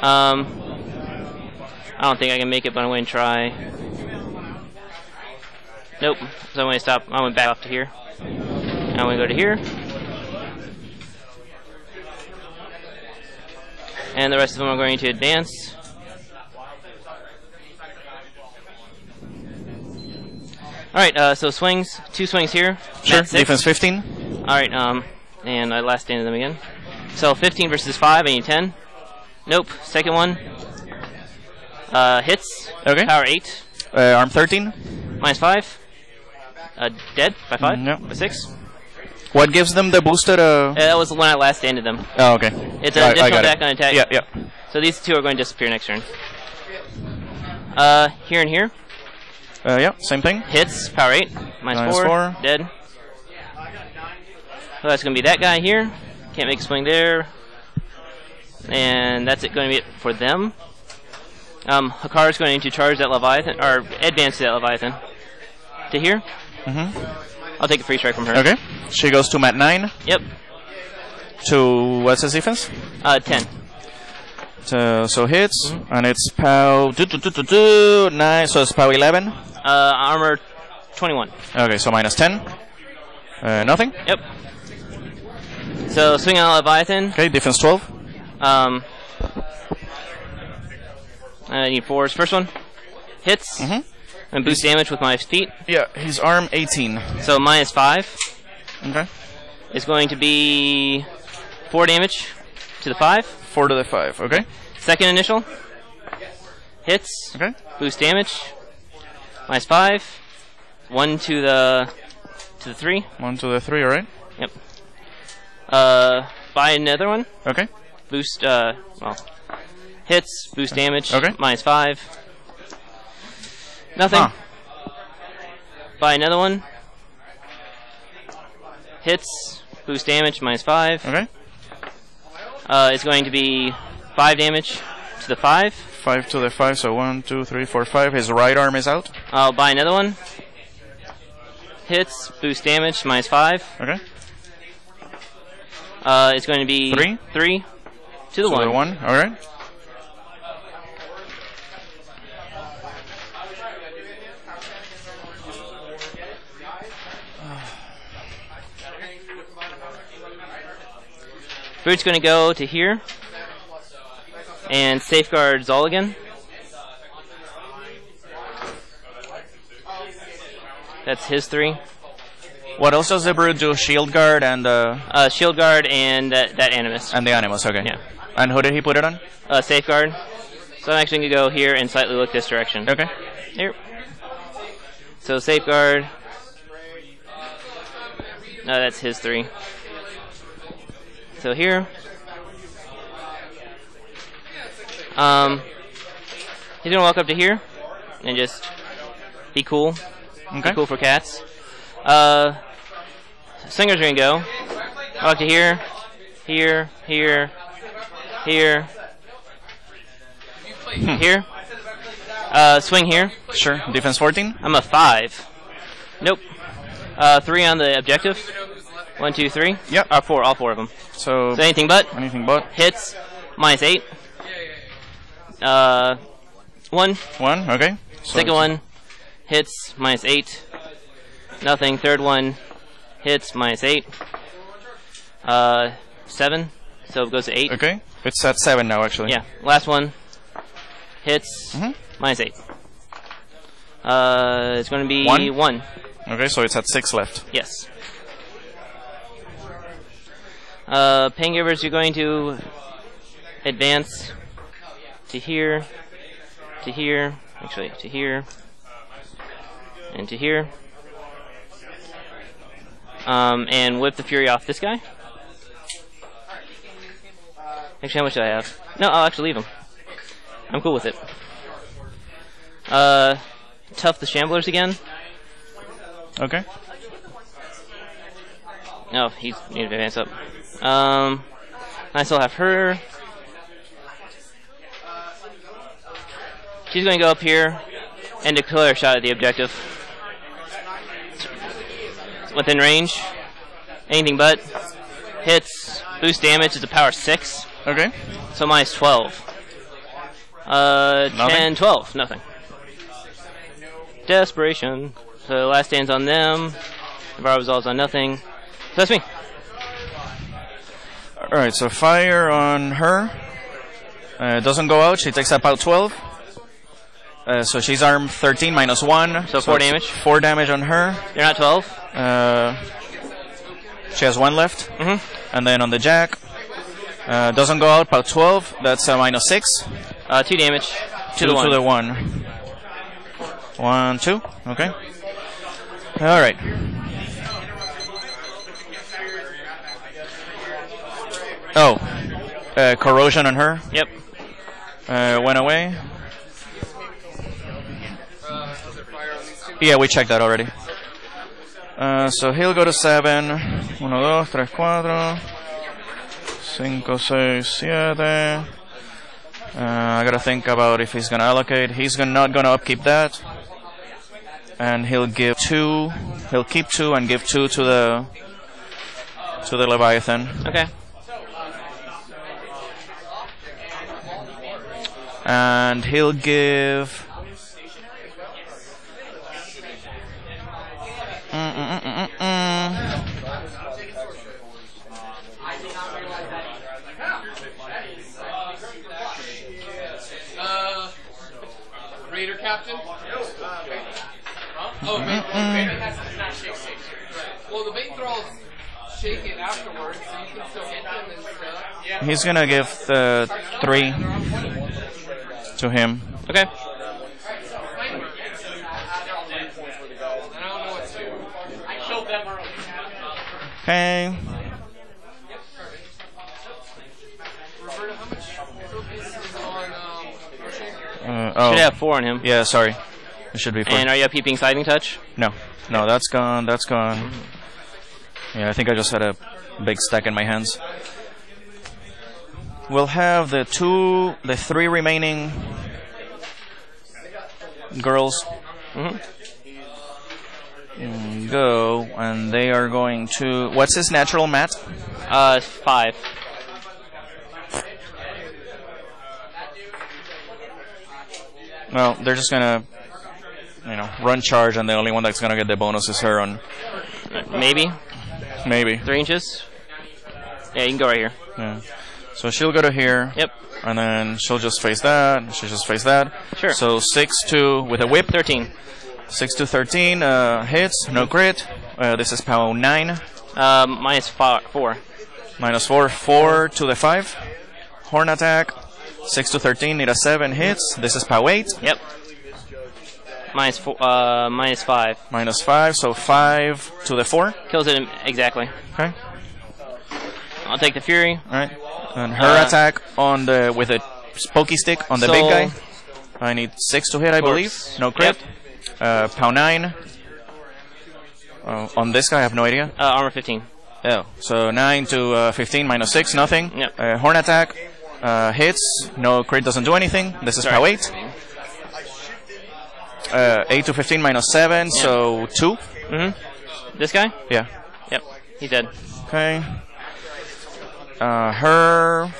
Um, I don't think I can make it, but I'm going to try. Nope. So I'm going to stop. I'm going to back off to here. I'm going to go to here. And the rest of them are going to advance. Alright, uh, so swings. Two swings here. Sure. Defense 15. Alright, um, and I last standed them again. So 15 versus 5, I need 10. Nope. Second one. Uh, hits. Okay. Power 8. Uh, arm 13. Minus 5. Uh, dead by 5. Mm, yep. By 6. What gives them the boosted? Uh... Uh, that was when I last ended them. Oh, okay. It's I- an I additional got it. on attack. Yeah, yeah. So these two are going to disappear next turn. Uh, here and here. Uh, yeah, same thing. Hits. Power 8. Minus Minus 4. four. Dead. So that's going to be that guy here. Can't make a swing there. And that's it going to be it for them. Um, Hakaar is going to charge that Leviathan, or advance to that Leviathan. To here. Mm-hmm. I'll take a free strike from her. Okay. She goes to mat 9. Yep. To, what's his defense? Uh, 10. So, so hits, and it's POW do, do, do, do, do, 9, so it's POW 11. Uh, armor 21. Okay, so minus 10. Uh, nothing. Yep. So swing on Leviathan. Okay, defense 12. Um, I need fours. First one hits Mm-hmm. And boost damage with my feet. Yeah, his arm 18. So minus five Okay. is going to be four damage to the five. 4 to the 5, okay? Second initial hits, Okay. boost damage, minus five. One to the to the three. 1 to the 3, alright? Yep. Uh, buy another one. Okay. Boost. Uh, well, hits, boost damage. Okay. Minus five. Nothing. Huh. Buy another one. Hits, boost damage, minus five. Okay. Uh, it's going to be five damage to the five. 5 to the 5, so one, two, three, four, five. His right arm is out. I'll buy another one. Hits, boost damage, minus five. Okay. Uh, it's going to be Three? Three to the So one. the 1, alright? Brute's going to go to here and safeguard Zaal again. That's his three. What else does the brute do? Shield guard and uh, Uh, shield guard and that, that animus. and the animals. Okay. Yeah. And who did he put it on? Uh, safeguard. So I'm actually going to go here and slightly look this direction. Okay. Here. So safeguard. No, that's his three. So here. Um, he's gonna walk up to here and just be cool. Okay. Be cool for cats. Uh, Singer's gonna go. Walk to here, here, here, here, here. Uh, swing here. Sure. Defense 14. I'm a five. Nope. Uh, three on the objective. One, two, three. Yep. Uh, four, all four of them. So So anything but anything but hits, minus eight. Uh, one. one. Okay. So Second one, hits, minus eight. Nothing. Third one, hits, minus eight. Uh, seven. So it goes to eight. Okay. It's at seven now, actually. Yeah. Last one, hits, Mhm. minus eight. Uh, it's going to be One? one. Okay. So it's at six left. Yes. Uh, pain givers, you're going to advance to here, to here, actually to here, and to here. Um, and whip the fury off this guy. Actually, how much do I have? No, I'll actually leave him. I'm cool with it. Uh, tough the shamblers again. Okay. No, he's need to advance up. Um, I still have her. She's going to go up here and declare a shot at the objective. Within range. Anything but. Hits. Boost damage is a power 6. Okay. So minus 12. Uh, Nothing? 10, 12. Nothing. Desperation. So last stands on them. The Bar resolves on nothing. So that's me. All right. So fire on her. Uh, doesn't go out. She takes about 12. Uh, so she's armed 13 minus 1. So four damage? 4 damage on her. You're not 12? Uh, she has 1 left. Mm-hmm. And then on the jack. Uh, doesn't go out, about 12. That's a minus 6. Uh, 2 damage. To Two the 1. to the 1. 1, 2. Okay. Alright. Oh. Uh, corrosion on her. Yep. Uh, went away. Is there fire on these two? Yeah, we checked that already. Uh, so he'll go to 7. 1, 2, 3, 4. 5, 6, 7. Uh, I gotta think about if he's gonna allocate. He's gonna, not gonna upkeep that. And he'll give 2. He'll keep 2 and give 2 to the. to the Leviathan. Okay. And he'll give. Mm, mm, mm, mm, mm. Uh, Raider captain? Huh? Oh, Raider has to not shake safe. Well, the bait thralls shake it afterwards, so you can still hit them and stuff. He's gonna give the 3 to him. Okay. I don't know what to. I killed them early. Okay. How much focus is on Uh, oh. Should have 4 on him. Yeah, sorry. It should be 4. And are you upkeeping Siding Touch? No, no, that's gone. That's gone. Yeah, I think I just had a big stack in my hands. We'll have the two, the three remaining girls mm, go, and they are going to. What's his natural mat? Uh, 5. Well, they're just gonna, you know, run charge, and the only one that's gonna get the bonus is her on Maybe. maybe. 3 inches? Yeah, you can go right here. Yeah. So she'll go to here. Yep. And then she'll just face that. She'll just face that. Sure. So 6 to, with a whip, 13. 6 to 13, uh, hits, no crit. Uh, this is POW 9. Um, minus fi- 4. Minus 4, 4 to the 5. Horn attack. 6 to 13, need a 7, hits. This is POW 8. Yep. Minus four, uh, minus five. Minus 5, so 5 to the 4. Kills it exactly. Okay. I'll take the Fury. Alright. And her Uh, attack on the with a pokey stick on the big guy. I need 6 to hit, I believe. No crit. Uh, pound 9. Oh, on this guy, I have no idea. Uh, armor 15. Oh, so 9 to uh, 15 minus 6, nothing. Yep. Uh, horn attack uh, hits, no crit doesn't do anything. This is Sorry. pow 8. Uh, 8 to 15 minus 7, so 2. Mm-hmm. This guy? Yeah. Yep. He's dead. Okay. Uh, her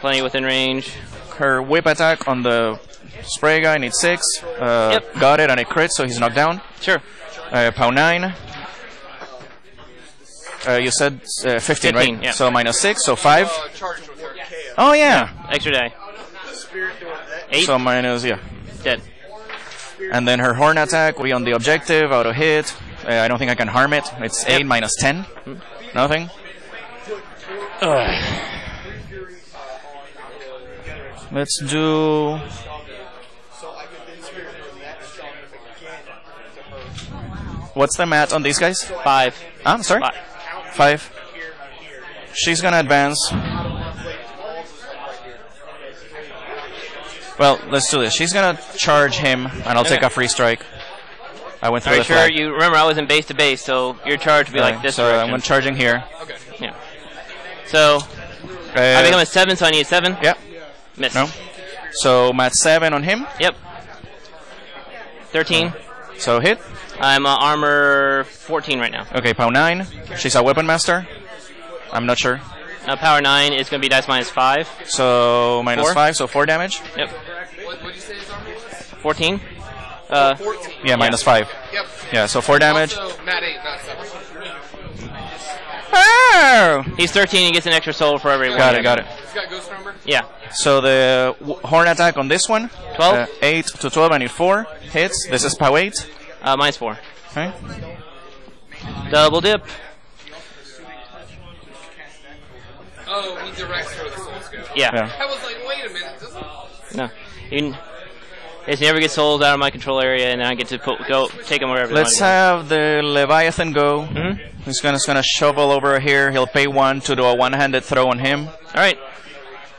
Plenty within range. her whip attack on the spray guy needs 6. Uh, Yep. Got it, and it crit, so he's knocked down. Sure. Uh, pow 9. Uh, you said uh, 15, 15, right? yeah. So minus 6, so 5. Charge with. Oh, yeah. Extra die. Eight. So minus, yeah. dead. And then her horn attack, we on the objective, auto hit. Uh, I don't think I can harm it. It's 8 minus 10. Nothing. Ugh. Let's do. What's the mat on these guys? Five. Ah, I'm sorry. Five. Five. She's gonna advance. Well, let's do this. She's gonna charge him, and I'll take a free strike. I went through Are you the sure? flag. You remember I was in base to base, so your charge would be like this so direction. I'm charging here. Okay. yeah. So Uh, I think I'm at seven, so I need a seven. yeah. Miss. No. So mat seven on him. Yep. Thirteen. So hit. I'm uh, armor 14 right now. Okay, power nine. She's a weapon master. I'm not sure. Now power nine is going to be dice minus five. So minus Four. five, so four damage. Yep. What would you say his armor was? 14. Uh, 14. Yeah, minus five. Yep. Yeah, so four damage. Also, Matt 8, not 7. Oh! he's 13. He gets an extra soul for every one. Got it, got it. He's got ghost number. Yeah. So the w- horn attack on this one. 12? Uh, 8 to 12, I need 4 hits. This is pow 8. Uh, minus four. Okay. Double dip. Oh, he directs where the souls go. Yeah. Yeah. I was like, wait a minute, doesn't No. You it's never gets souls out of my control area, and I get to put, go take him wherever. Let's have the Leviathan go. to. Mhm. He's gonna, he's gonna shovel over here. He'll pay 1 to do a one handed throw on him. All right.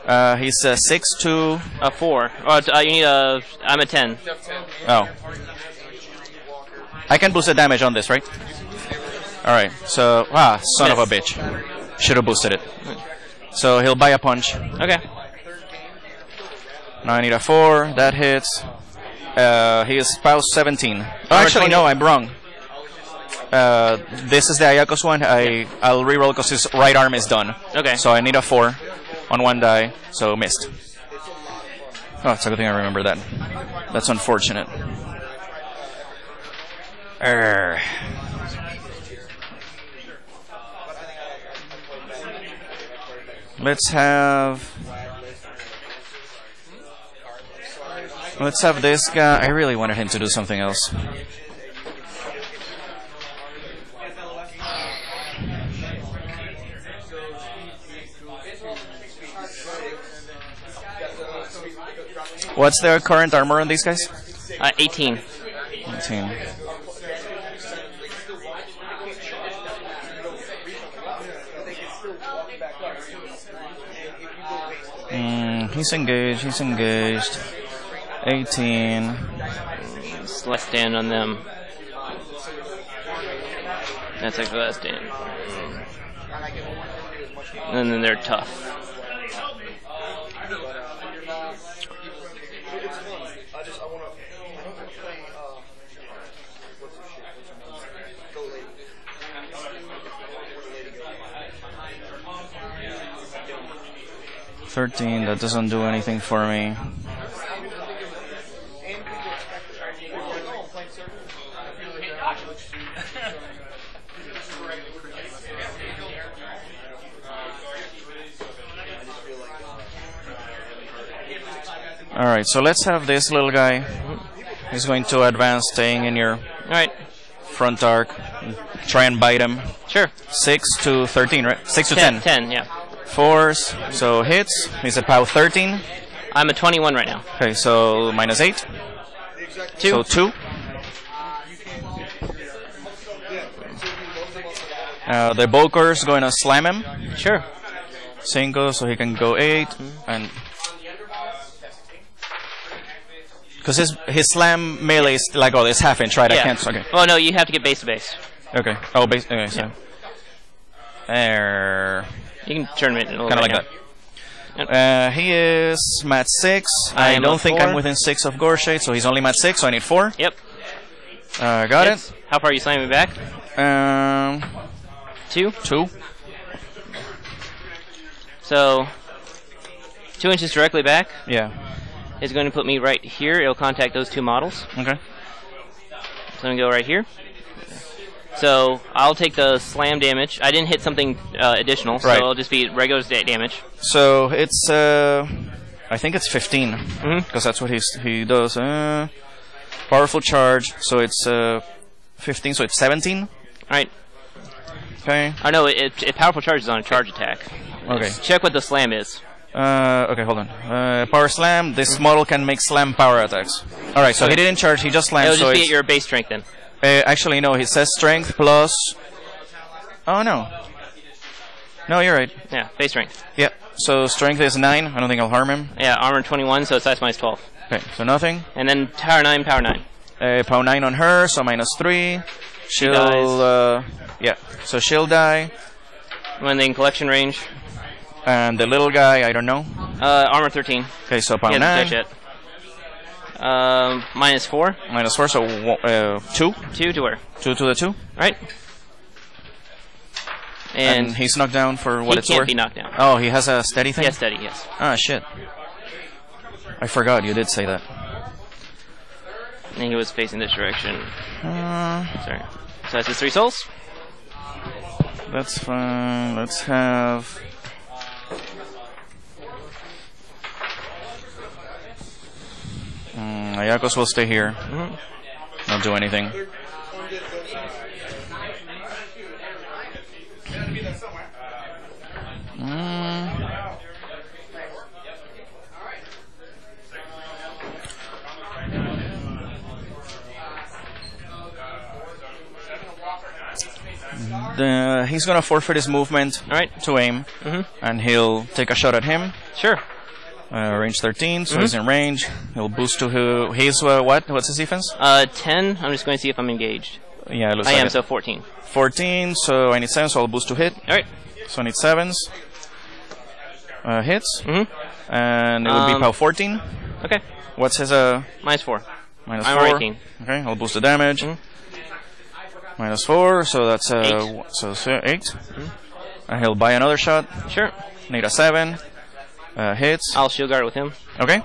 Uh, he's a 6 2. A four. Oh, uh, you need a. I'm a 10. 10. Oh. I can boost the damage on this, right? Alright, so. Ah, son of a bitch. Should have boosted it. So he'll buy a punch. Okay. Now I need a 4. That hits. Uh, he is spouse 17. Oh, actually, no, I'm wrong. Uh, this is the Aiakos one. I, I'll reroll because his right arm is done. Okay. So I need a 4 on one die, so missed. Oh, it's a good thing I remember that. That's unfortunate. Err. Let's have. Let's have this guy. I really wanted him to do something else. What's their current armor on these guys? Uh, 18. 18. Mm, he's engaged, he's engaged. 18. Just less stand on them. That's like the last stand. And then they're tough. Thirteen, that doesn't do anything for me. Alright, so let's have this little guy. He's going to advance, staying in your Alright. front arc. Try and bite him. Sure. 6 to 13, right? 6 to 10. 10. 10, yeah. Fours, so hits. He's at POW 13. I'm a 21 right now. Okay, so minus 8. Two. So two. Uh, the bulker's going to slam him. Sure. Single, so he can go eight and. Because his his slam melee is like oh it's half inch right I can't okay Well, no, you have to get base to base. okay oh base okay so there You can turn it kind of like now. that. Uh, he is mat six. I I, don't think four. I'm within six of Goreshade, so he's only mat six, so I need four. Yep. Uh, got it How far are you slamming me back? Um, Two. two. So, two inches directly back Yeah. Is going to put me right here. It'll contact those two models. Okay. So I'm gonna go right here. So I'll take the slam damage. I didn't hit something uh, additional, so Right. it'll just be regular damage. So it's uh, I think it's 15 Mhm. because that's what he's he does. Uh, powerful charge. So it's uh, 15. So it's 17. All right. Okay. I know it, it, it powerful charge is on a charge attack. Okay. Check what the slam is. Uh, okay, hold on. Uh, power slam. This model can make slam power attacks. All right. So he didn't charge. He just slammed. It'll so just be at your base strength then. Uh, actually, no. He says strength plus. Oh no. No, you're right. Yeah, base strength. Yeah. So strength is nine. I don't think I'll harm him. Yeah, armor 21, so it's size minus 12. Okay. So nothing. And then power 9, power 9. Uh, power nine on her. So minus three. She'll. dies. Uh, yeah. So she'll die. When in collection range, And the little guy, I don't know. uh, armor 13. Okay. So He power hasn't nine. touched yet. Um, minus 4. Minus four. So wo- uh, two. 2 to where? Two to the two. Right? And, And, he's knocked down for what it's worth? he can't be knocked down. Oh, he has a steady thing. Yes, steady, yes. Ah, shit. I forgot you did say that. And he was facing this direction. Uh, Sorry. So that's his three souls. that's fine. Let's have. Mm, Aiakos will stay here. Mhm. Not do anything. Mm. The, he's gonna forfeit his movement All right. to aim, Mhm. and he'll take a shot at him. Sure. Uh, range 13, so Mhm. he's in range. He'll boost to who? He's uh, what? What's his defense? Uh, 10. I'm just going to see if I'm engaged. Yeah, it looks I like am, it. so 14. 14, so I need 7, so I'll boost to hit. All right. So I need 7s. Uh, hits. Mm-hmm. And it would be Um, POW 14. Okay. What's his, uh, Minus 4. minus I'm 4? 18. Okay, I'll boost the damage. Mhm. Minus 4, so that's, uh, Eight. w- so, so 8. And he'll buy another shot. Sure. Need a 7. Uh, hits. I'll shield guard with him. Okay.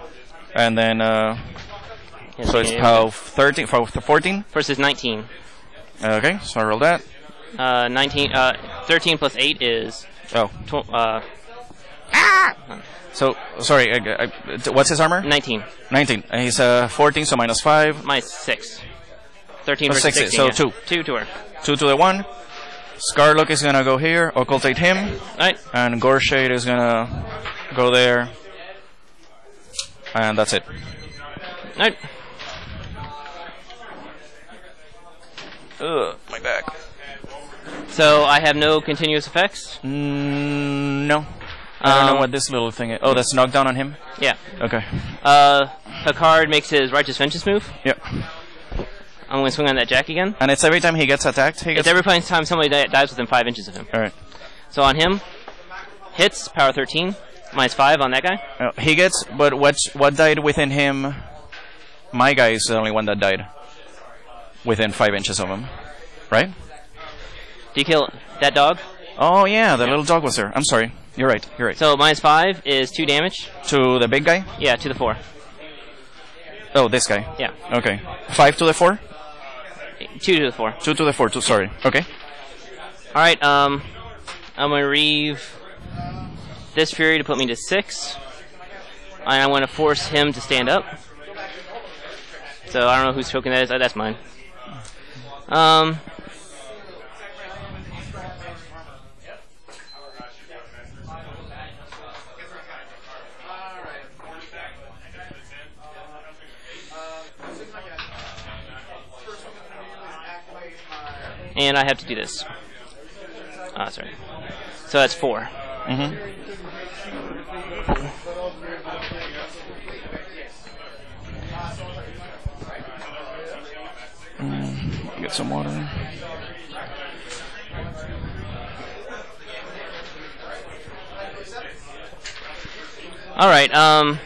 And then, uh, Yes, so it's okay. POW 13, 14. First is 19. Okay, so I roll that. Uh, 19. Uh, 13 plus 8 is. Oh, uh, so sorry. I, I, what's his armor? 19. 19. And he's uh 14, so minus five. Minus 6. 13 Oh, versus six, 16. so yeah. two. 2 to her. Two to the one. Skarlock is gonna go here, occultate him, Alright. and Goreshade is gonna go there, and that's it. Alright. Ugh, my back. So I have no continuous effects. Mm, no, I don't Um, know what this little thing is. Oh, that's knockdown on him. Yeah. Okay. Uh, Picard makes his Righteous Vengeance move. Yep. I'm going to swing on that jack again. And it's every time he gets attacked. He It's gets. every time somebody di- dies within 5 inches of him. All right. So on him, hits, power 13, minus 5 on that guy. Uh, he gets, but what what died within him? My guy is the only one that died within five inches of him, right? Do you kill that dog? Oh yeah, the little dog was there. I'm sorry. You're right. You're right. So minus 5 is 2 damage. to the big guy. Yeah, to the 4. Oh, this guy. Yeah. Okay. Five to the four. 2 to the 4. Two to the four. Two. Sorry. Okay. Alright, um, I'm to reeve this Fury to put me to six. And I want to force him to stand up. So I don't know whose token that is. Oh, that's mine. Um, and I have to do this. Ah, oh, sorry. So that's four. Mm-hmm. Mm, get some water. All right. Um,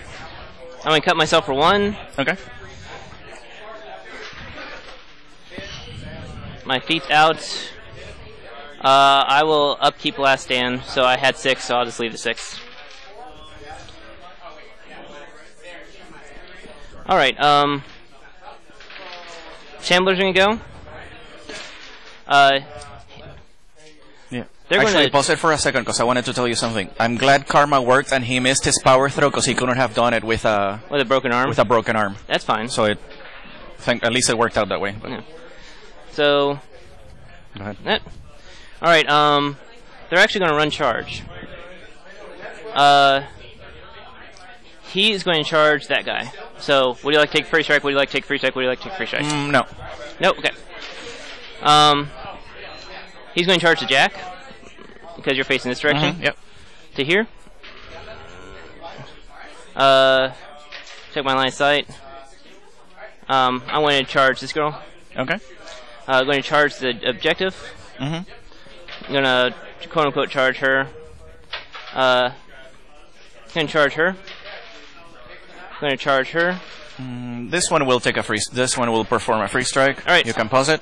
I'm gonna cut myself for one. Okay. My feet's out. Uh, I will upkeep last stand. So I had six, so I'll just leave the six. All right. Um, Shambler's gonna go. Uh, Yeah. They're Actually, gonna- pause it for a second because I wanted to tell you something. I'm glad Karma worked and he missed his power throw because he couldn't have done it with a with a broken arm. with a broken arm. That's fine. So it, think at least it worked out that way. Yeah. So go ahead. Eh. All right. Um, they're actually going to run charge. Uh, he is going to charge that guy. So, would you like to take free strike? Would you like to take free strike? Would you like to take free strike? Mm, no. Nope. Okay. Um, he's going to charge the jack because you're facing this direction Mhm, Yep. to here. Uh, check my line of sight. Um, I'm going to charge this girl. Okay. Uh, going to charge the objective. Mm-hmm. I'm gonna quote unquote charge her. Uh, gonna charge her. Gonna charge her. Mm, this one will take a free. This one will perform a free strike. All right. You can pause it.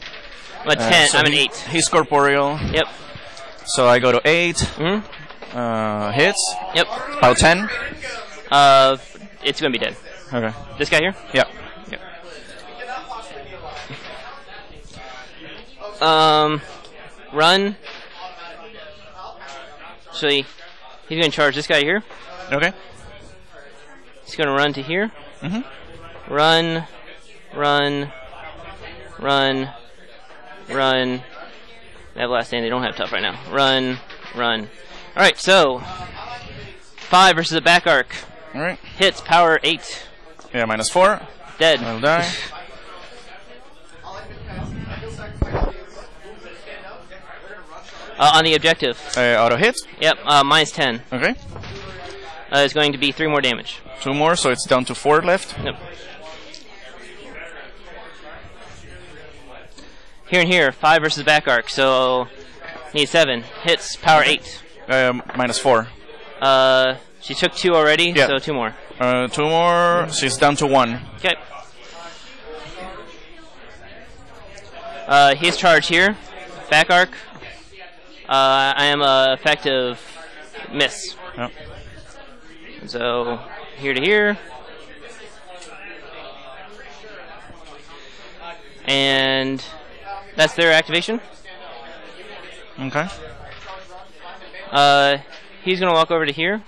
I'm a Uh, ten. so I'm an he- eight. He's corporeal, Yep. so I go to eight. hmm Uh, hits. Yep. About ten. Uh, it's gonna be dead. Okay. This guy here. Yeah. Yep. Um, run. So he, he's gonna charge this guy here. Okay. He's gonna run to here. Mm-hmm. Run, run, run, run. They have last stand. They don't have tough right now. Run, run. All right. So five versus a back arc. All right. Hits power eight. Yeah. Minus four. Dead. I'll die. Uh, on the objective. Uh, auto hit. Yep. Uh, minus ten. Okay. Uh, is going to be three more damage. Two more, so it's down to four left. Yep. Here and here, five versus back arc. So need seven. Hits power eight. Um, minus four. Uh, she took two already, Yeah. so two more. Uh, two more. She's down to one. Okay. Uh, he's charged here. Back arc. Uh, I am a effective miss. Yep. So here to here. And that's their activation. Okay. Uh, he's gonna walk over to here.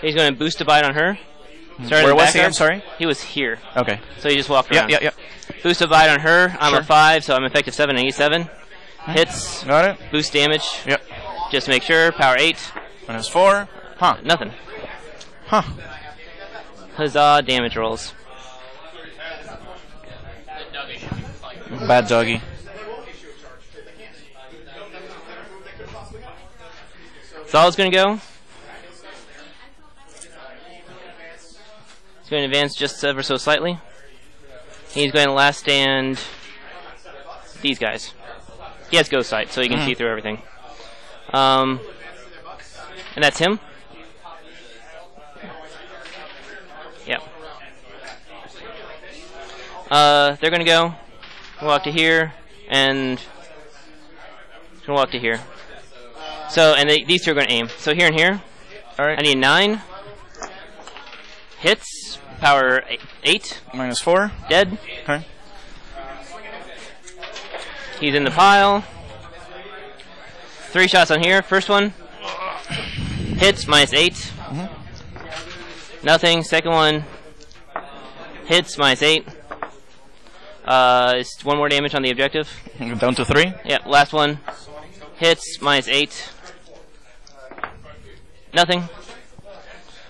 He's gonna boost a bite on her. Started Where was he? I'm sorry. He was here, Okay. so he just walked Yeah, around. yeah, yeah. Boost a bite on her. I'm Sure. a five, so I'm effective seven and eighty-seven. Hits, Got it. boost damage. Yep. Just make sure. Power eight. Minus four. Huh. Nothing. Huh. Huzzah! Damage rolls. Bad doggy. Solid's gonna go. He's going to advance just ever so slightly. He's going to last stand these guys. He has ghost sight, so he can see through everything. Um, and that's him. Yep. Uh, they're gonna go. Walk to here, and gonna walk to here. So, and they, these two are gonna aim. So here and here. All right. I need nine. Hits. Power eight. eight. Minus four. Dead. Okay. He's in the pile. Three shots on here. First one. Hits. Minus 8 Nothing. Second one. Hits. Minus eight. Uh, it's one more damage on the objective. Down to three. Yeah. Last one. Hits. Minus eight. Nothing.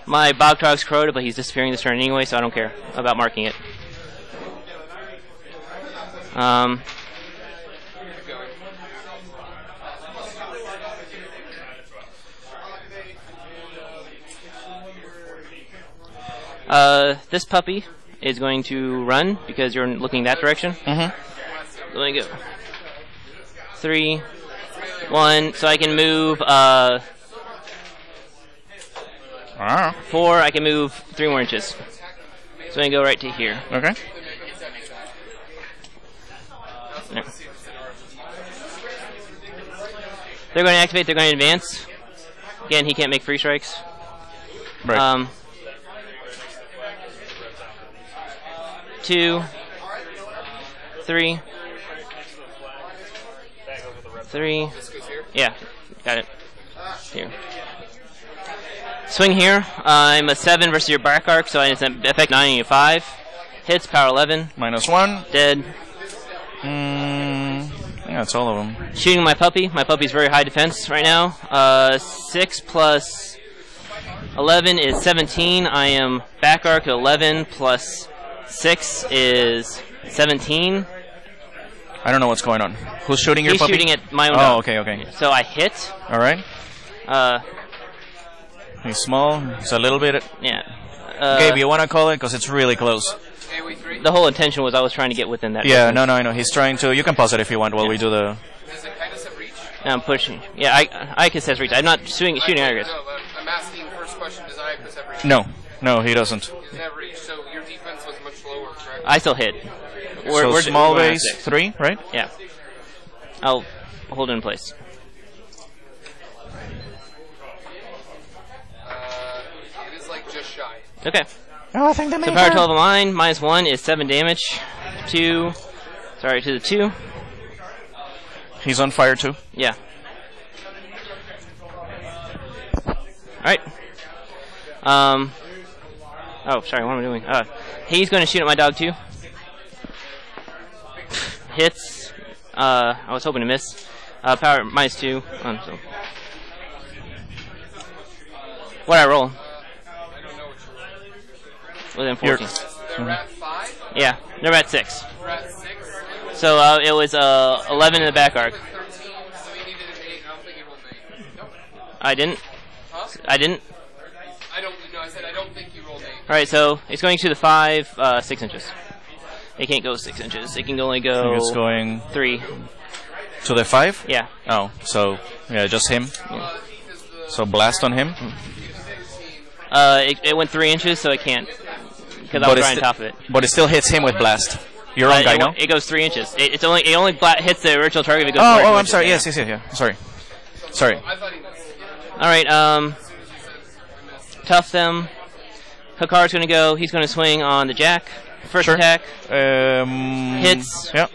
My Bogtrog's corroded, but he's disappearing this turn anyway, so I don't care about marking it. Um, Uh, this puppy is going to run because you're looking that direction. Mm-hmm. Let me go. Three, one. So I can move uh, Ah. four. I can move three more inches. So I can go right to here. Okay. There. They're going to activate. They're going to advance. Again, he can't make free strikes. Right. Um, two, three, three. This goes here. Yeah, got it. Here. Swing here. Uh, I'm a seven versus your back arc, so I effect nine and you five. Hits power eleven. Minus one. Dead. Mm, yeah, that's all of them. Shooting my puppy. My puppy's very high defense right now. Uh, six plus eleven is seventeen. I am back arc eleven plus six is seventeen. I don't know what's going on. Who's shooting your He's puppy? shooting at my own. Oh, dog. okay, okay. So I hit. All right. Uh, He's small. He's a little bit. yeah. Uh, Gabe, you want to call it? Because it's really close. The whole intention was I was trying to get within that. Yeah, distance. no, no, I know. He's trying to. You can pause it if you want while we do the. Does it kind of set reach? I'm pushing. Yeah, I I can says reach. I'm not shooting shooting I, aggregates. No, I'm- I'm asking first question. Does Aiakos have reach? No, no, he doesn't. Does it have reach? So your defense was much lower, correct? I still hit. so small we're at base three, right? Yeah. I'll hold it in place. Uh, it is like just shy. Okay. Oh, I think that So power 12 of mine, minus 1 is 7 damage. 2. Sorry, to the 2. He's on fire too. Yeah. Alright. Um. Oh, sorry, what am I doing? Uh, he's going to shoot at my dog too. Hits. Uh, I was hoping to miss. Uh, power minus 2. Um, so. What I roll? I don't know what you're. Within 14. They're. Yeah, they're at 6. We're at six. So uh, it was uh, 11 in the back arc. Thirteen. So he needed an eight. I don't think he rolled an eight. Nope. I didn't. I didn't. I don't. No, I said I don't think you rolled eight. All right, so it's going to the five, uh, six inches. It can't go six inches. It can only go it's going three. to the five. Yeah. Oh, so yeah, just him. Uh, the So blast on him. Uh, it, it went three inches, so it can't because I But was right on top of it. But it still hits him with blast. Your Uh, own guy, it, no? it goes three inches. It, it's only it only hits the original target. If it goes Oh, oh, I'm inches. sorry. Yeah. Yes, yes, yes, yeah. Sorry. Sorry. I thought he missed. All right. Um, tough them. Hakaar's going to go. He's going to swing on the jack. First Sure. attack, Um, Hits. Yeah.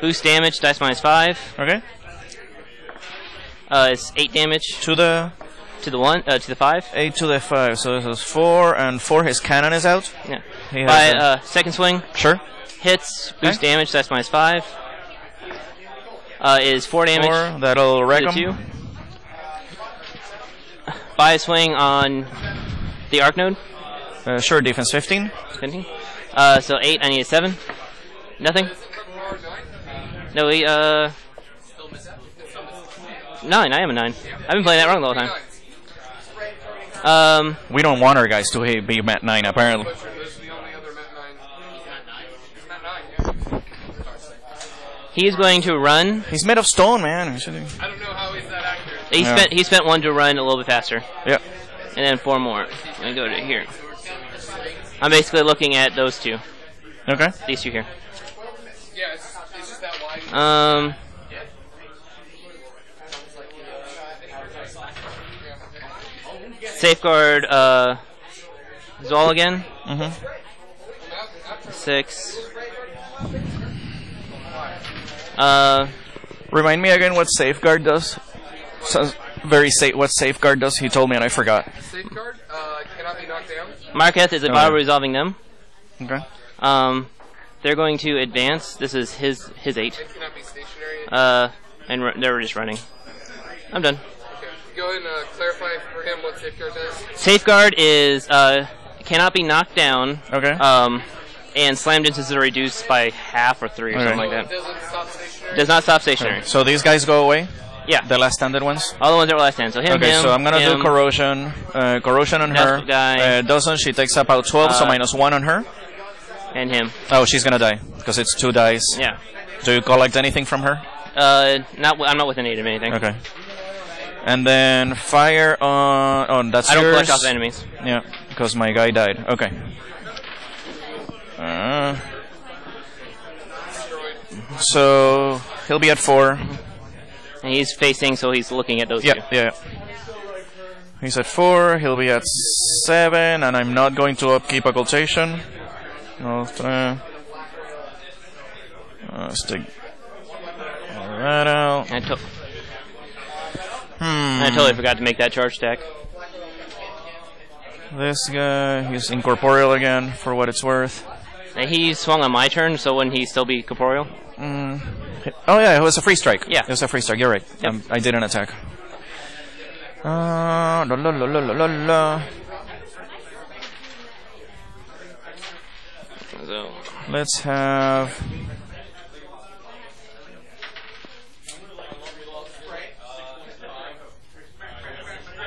boost damage, dice minus five. Okay. Uh, it's eight damage To the to the one, uh, to the five. eight to the five. So this is four and four. His cannon is out. Yeah. He By uh, second swing, Sure. hits, boost Okay. damage, that's minus five. Uh, is four damage Four. That'll wreck him. two. By a swing on the arc node, Uh, sure. Defense 15. spinning. Uh, so eight, I need a seven. Nothing. No, he, uh, nine. I am a nine. I've been playing that wrong the whole time. Um, We don't want our guys to be Mat 9, apparently. Those are the only other Met nine. Met nine. Yeah. he's going to run. He's made of stone, man. I don't know how he's that accurate. He Yeah. spent he spent one to run a little bit faster. Yeah. and then four more. And go to here. I'm basically looking at those two, Okay. these two here. Yeah, it's, it's just that wide. Um, safeguard uh, Zaal again. Mm-hmm. Six. Uh, Remind me again what safeguard does. So, very safe. What safeguard does? He told me and I forgot. Safeguard uh, cannot be knocked down. Marketh is a Okay. resolving them. Okay. Um, they're going to advance. This is his his eight. It cannot be stationary. Uh, and ru- they're just running. I'm done. Okay. Go ahead and uh, clarify for him what safeguard is. Safeguard is uh cannot be knocked down. Okay. Um, and slam distance is reduced by half or three or Okay. something like that. doesn't stop stationary. Does not stop stationary. So these guys go away. Yeah. The last standard ones? All the ones that were last stand. So him, Okay, him, so I'm gonna him, do corrosion. Uh, corrosion on her. That's guy. Uh, doesn't she takes up about 12, so Uh, minus 1 on her. and him. Oh, she's gonna die because it's two dice. Yeah. Do you collect anything from her? Uh, not. w- I'm not within eight of anything. Okay. And then fire on. Oh, that's I don't yours. collect off enemies. Yeah, because my guy died. Okay. Uh, so he'll be at four. And he's facing, so he's looking at those Yeah, two. yeah. yeah. He's at four. He'll be at seven, and I'm not going to upkeep occultation. No, uh, uh, stick all that out. I, to- Hmm. I totally forgot to make that charge stack. This guy, he's incorporeal again, for what it's worth. And he swung on my turn, so wouldn't he still be corporeal? Mm. Oh yeah, it was a free strike. Yeah. it was a free strike. You're right. Yep. Um, I did an attack. Uh, la, la, la, la, la, la. So Let's have.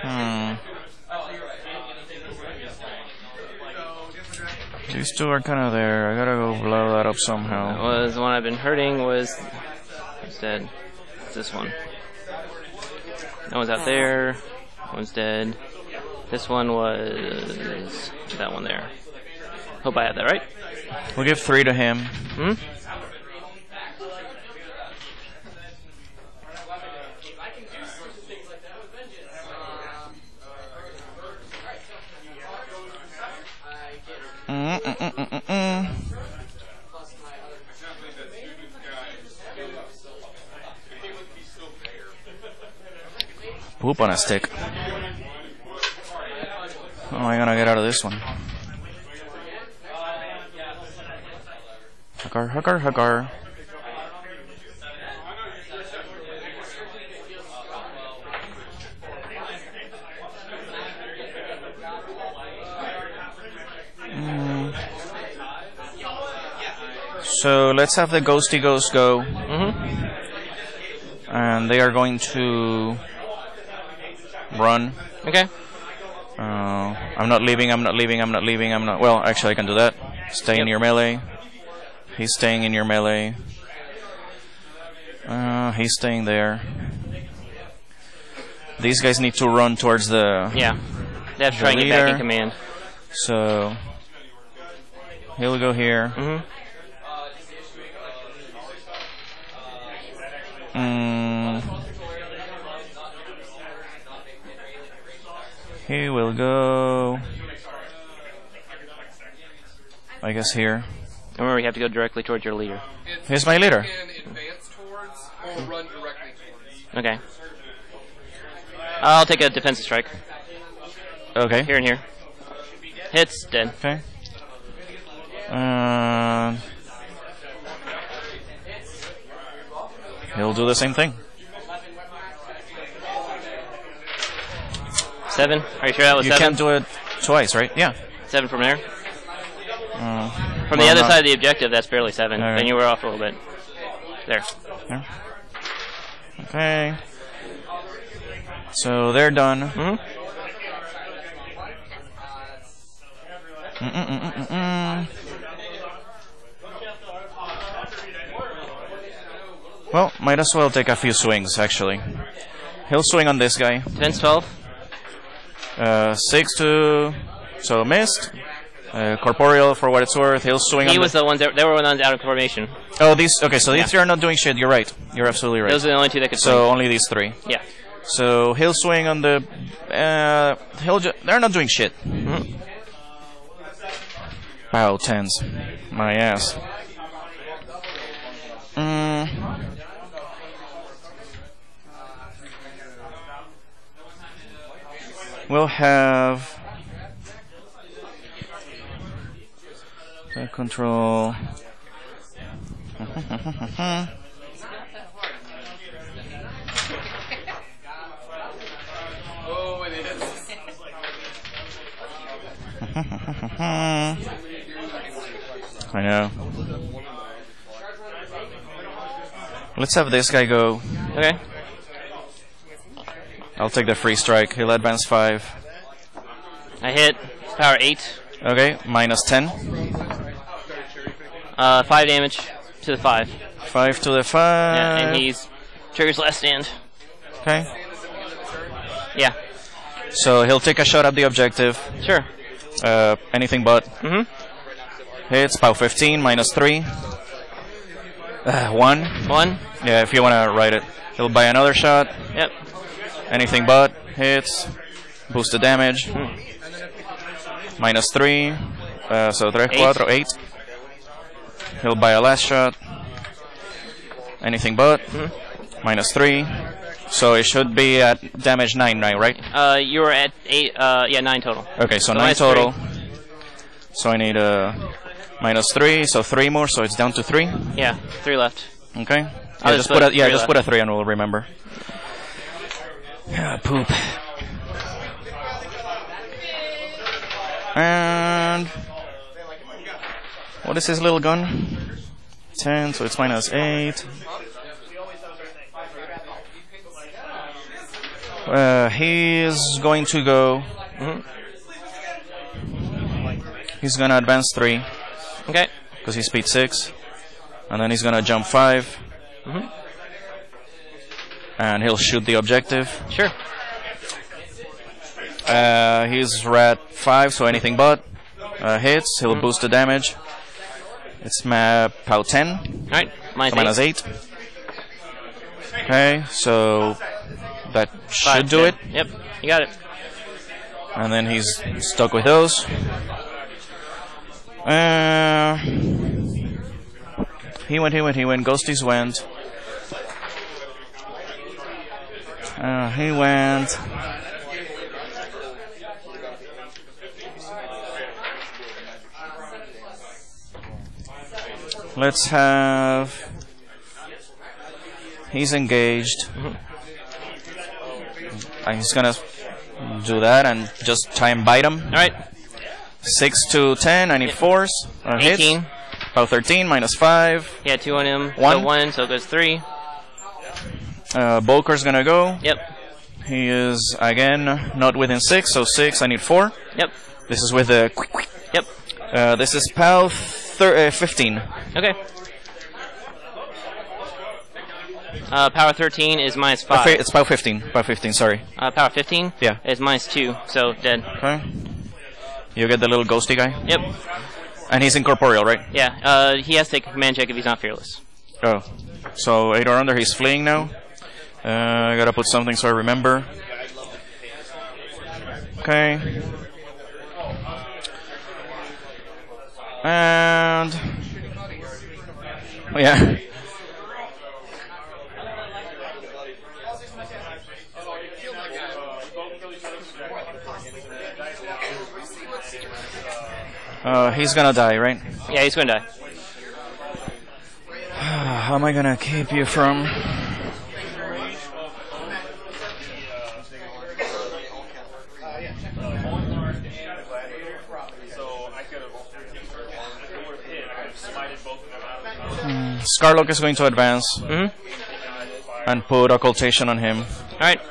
Hmm. These two are kind of there. I gotta go blow that up somehow. was the one I've been hurting was instead this one. That one's out there. One's dead. This one was that one there. Hope I had that right. We'll give three to him. Hmm. Mm, mm, mm, Poop on a stick. How am I gonna get out of this one? Hakaar, Hakaar, Hakaar. Mm. So let's have the ghosty ghost go, Mm-hmm. and they are going to run. Okay. Uh, I'm not leaving, I'm not leaving, I'm not leaving, I'm not. Well, actually, I can do that. Stay in your melee. He's staying in your melee. Uh, he's staying there. These guys need to run towards the. Yeah. They have to try and get back in command. So. He'll go here. Mm-hmm. Mm. He will go. I guess here. Remember, you have to go directly towards your leader. Here's my leader. Can advance towards or run directly towards. Okay. I'll take a defensive strike. Okay. Here and here. Hits, dead. Okay. Uh, he'll do the same thing. Seven. Are you sure that was You seven? can't do it twice, right? Yeah. Seven from there. Uh, From well, the other side of the objective, that's barely seven. Alright. Then you were off a little bit. There. Okay. So they're done. Mm-hmm. Mm-mm-mm-mm-mm. Well, might as well take a few swings, actually. He'll swing on this guy. Defense 12. Uh, six to. So missed. Uh, corporeal for what it's worth. He'll swing He was the. the ones that they were the ones out of formation. Oh, these. Okay, so these Yeah. three are not doing shit. You're right. You're absolutely right. Those are the only two that could so only these three. Yeah. So he'll swing on the. Uh, he'll. They're not doing shit. Mhm. Wow, tens. My ass. Mm. We'll have. Control. I know. Let's have this guy go. Okay. I'll take the free strike. He'll advance 5. I hit. Power 8. Okay, minus 10. Uh, 5 damage to the 5. 5 to the 5. Yeah, and he's triggers last stand. Okay. Yeah, So he'll take a shot at the objective. sure. Uh, anything but. Mm hmm. Hits, POW 15, minus 3. Uh, 1. One. Yeah, if you want to write it. He'll buy another shot. Yep. Anything but. Hits. Boost the damage. Minus 3. Uh, so 3, Eight. 4, 8. He'll buy a last shot. Anything but. Minus 3. So it should be at damage 9 now, right? Uh, you were at 8, uh, yeah, 9 total. Okay, so So 9 minus total. So I need a minus 3, so 3 more, so it's down to 3. Yeah, 3 left. Okay. I'll just just put a yeah, three just left. put a three and we'll remember. Yeah, poop. And what is his little gun? Ten, so it's minus eight. Uh, he's going to go. Mhm. He's gonna advance three Okay. because he's speed six, and then he's gonna jump 5 Mhm. And he'll shoot the objective. Sure. Uh, he's red five, so anything but uh, hits. He'll boost the damage. It's map POW 10, Alright, minus so minus 8. 8. Okay, so that should Five, do it. Yep, you got it. And then he's stuck with those. Uh, he went, he went, he went. Ghosties went. Uh, he went. Let's have. He's engaged. And he's gonna do that and just try and bite him. Alright, 6 to 10, I need fours. Uh, hits. 18. About 13, minus 5. Yeah, 2 on him. One. So 1, so it goes 3. Uh, Bulker's gonna go. Yep, He is, again, not within 6, so 6, I need 4. yep, This is with the. yep. Uh, this is POW thir- uh, 15. Okay. Uh, power 13 is minus Uh, 5. it's POW 15. POW 15, sorry. Uh, power 15 Yeah. is minus 2, so dead. Okay. You get the little ghosty guy. Yep, And he's incorporeal, right? yeah. Uh, he has to take a command check if he's not fearless. Oh. So 8 or under, he's fleeing now. Uh, I gotta put something so I remember. Okay. And. Oh, yeah. Uh, he's gonna die, right? Yeah, he's gonna die. How am I gonna keep you from? Skarlock is going to advance hmm and put occultation on him. Alright,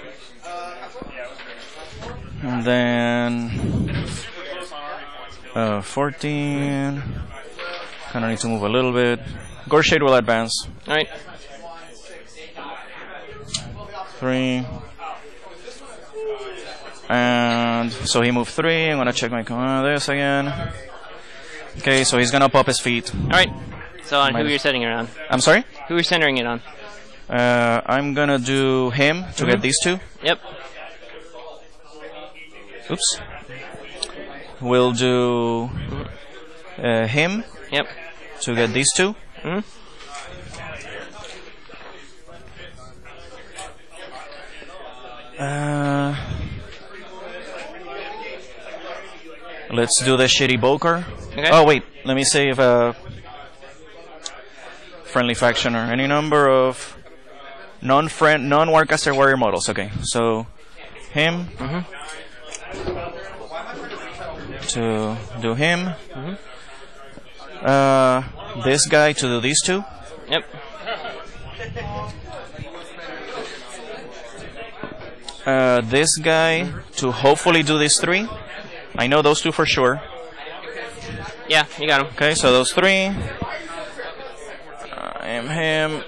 And then uh, 14. Kind of need to move a little bit. Goreshade will advance. alright. Three. And so he moved three. I'm gonna check my command this again. Okay, so he's gonna pop his feet. Alright. So on who you're setting it on? I'm sorry? Who you're centering it on? Uh, I'm gonna do him to get Mhm. these two. Yep. Oops. We'll do uh, him Yep. to get these two. hmm Uh, let's do the shitty Bokor. Okay. Oh wait, let me save a friendly faction or any number of non-friend, non-Warcaster warrior models. Okay, so him Mhm. to do him. Uh, this guy to do these two. Yep. uh, this guy to hopefully do these three. I know those two for sure. Yeah, you got him. Okay, so those three. Am him.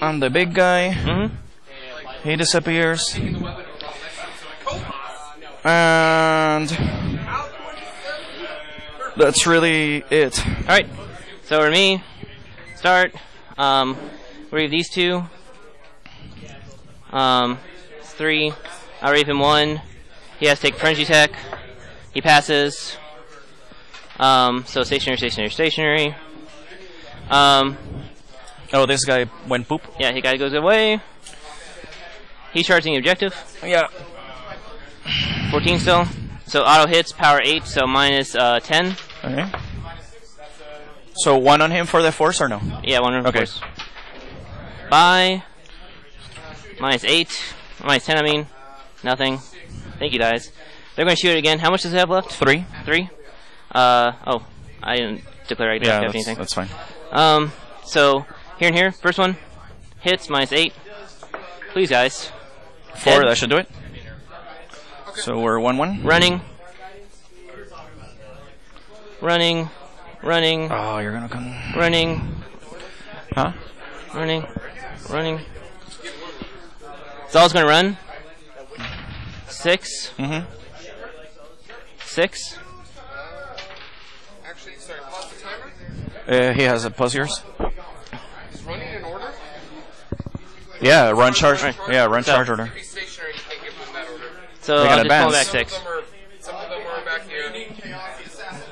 I'm the big guy. Mm-hmm. He disappears. And that's really it. All right. So for me, start. Um, we have these two. Um, it's three. I rave him one. He has to take frenzy attack. He passes. Um, so stationary, stationary, stationary. Um, Oh, this guy went poop. yeah, he guy goes away. He's charging the objective. Yeah. 14 still. So auto hits, power 8, so minus uh, 10. Okay. So one on him for the force or no? Yeah, one of Okay. course. Bye. Minus 8. Minus 10, I mean. Nothing. Thank you, guys. They're going to shoot it again. How much does it have left? Three. Three? Uh, oh. I didn't declare I didn't Yeah, have that's, anything. that's fine. Um, so, here and here. First one. Hits, minus 8. Please, guys. Four. Dead. That should do it. So we're one one. Running. Running. Running. Oh, you're gonna come. Running. Huh? Running. Running. Zaal's gonna run. Six. Mm-hmm. Six. Actually, sorry, pause the timer. Uh, he has a pause yours. Is running in order? Yeah, run charge. Right. Yeah, run So- charge order. Be stationary, you can't give them that order. So They I'll got just pull advance. back Some six. them are, some of them are back here.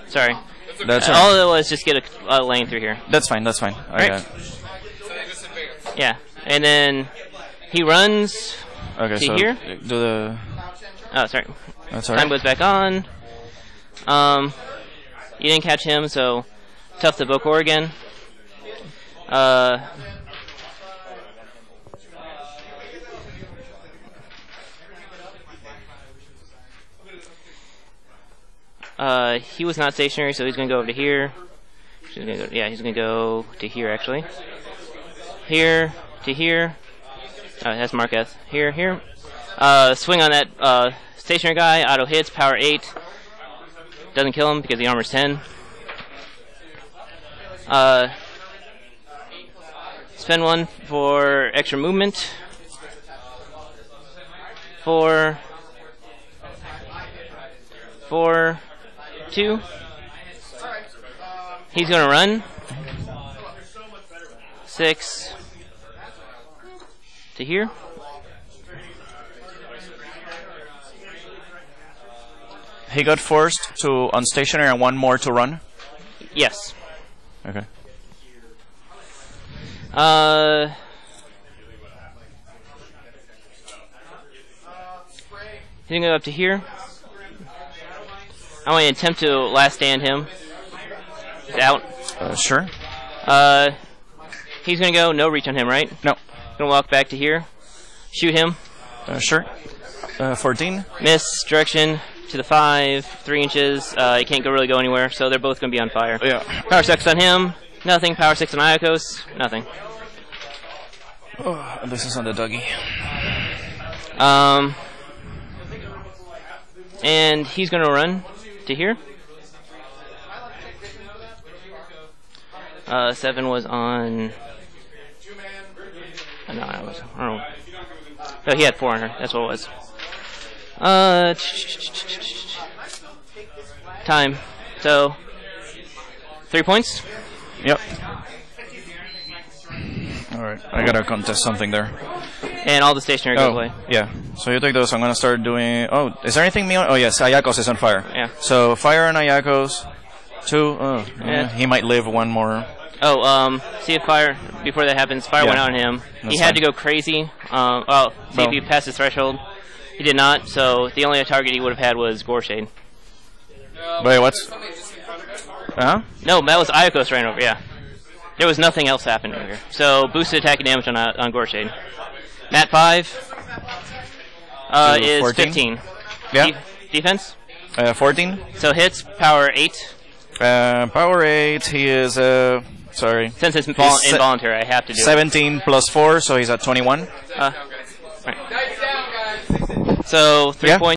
Sorry. That's okay. That's All right. it was just get a, a lane through here. That's fine. That's fine. I Right. got. it. So they just advance. Yeah. And then he runs. Okay, See so here? do the. Oh, sorry. That's Time alright. goes back on. Um, you didn't catch him, so tough to Bokor again. Uh, uh, he was not stationary, so he's gonna go over to here. He's go, yeah, he's gonna go to here actually. Here to here. Oh, that's Marquez. Here, here. Uh, swing on that uh, stationary guy. Auto hits. Power eight. Doesn't kill him because the armor's ten. Uh, spend one for extra movement. Four. Four. Two. He's gonna run. Six. To here. He got forced to on stationary and one more to run. Yes. Okay. Uh. He's gonna go up to here. I want to attempt to last stand him. He's out. Uh, sure. Uh, he's gonna go. No reach on him, right? No. Gonna walk back to here. Shoot him. Uh, sure. Uh, 14. Miss direction to the five, three inches. Uh, he can't go really go anywhere, so they're both gonna be on fire. Yeah. Power six on him. Nothing. Power six on Aiakos. Nothing. Oh, this is on the doggy. Um, and he's gonna run to here. Uh, seven was on. uh, No, I was. I. No, he had four on her. That's what it was. Uh, time. So, three points. Yep. All right. I gotta contest something there. And all the stationary goes Oh, away. yeah. So you take those. I'm gonna start doing. Oh, is there anything me on? Oh yes, Aiakos is on fire. Yeah. So fire on Aiakos. Two. Oh, Yeah. He might live one more. Oh, um, see if fire before that happens. Fire Yeah. went out on him. he had fine. to go crazy. Um, well, see Well. if he passed his threshold. He did not. So the only target he would have had was Goreshade. Uh, Wait, what's- Somebody just in front of it. Uh huh. No, that was Aiakos ran over. Yeah, there was nothing else happening here. So boosted attack and damage on uh, on Goreshade. Mat five uh, is 14? 15. Yeah. De- defense. Uh, 14. So hits power eight. Uh, power 8. He is. Uh, sorry. Since it's invol- involuntary, I have to do it. 17 plus 4, so he's at 21. Uh, right. Dice down, guys. So three Yeah. points.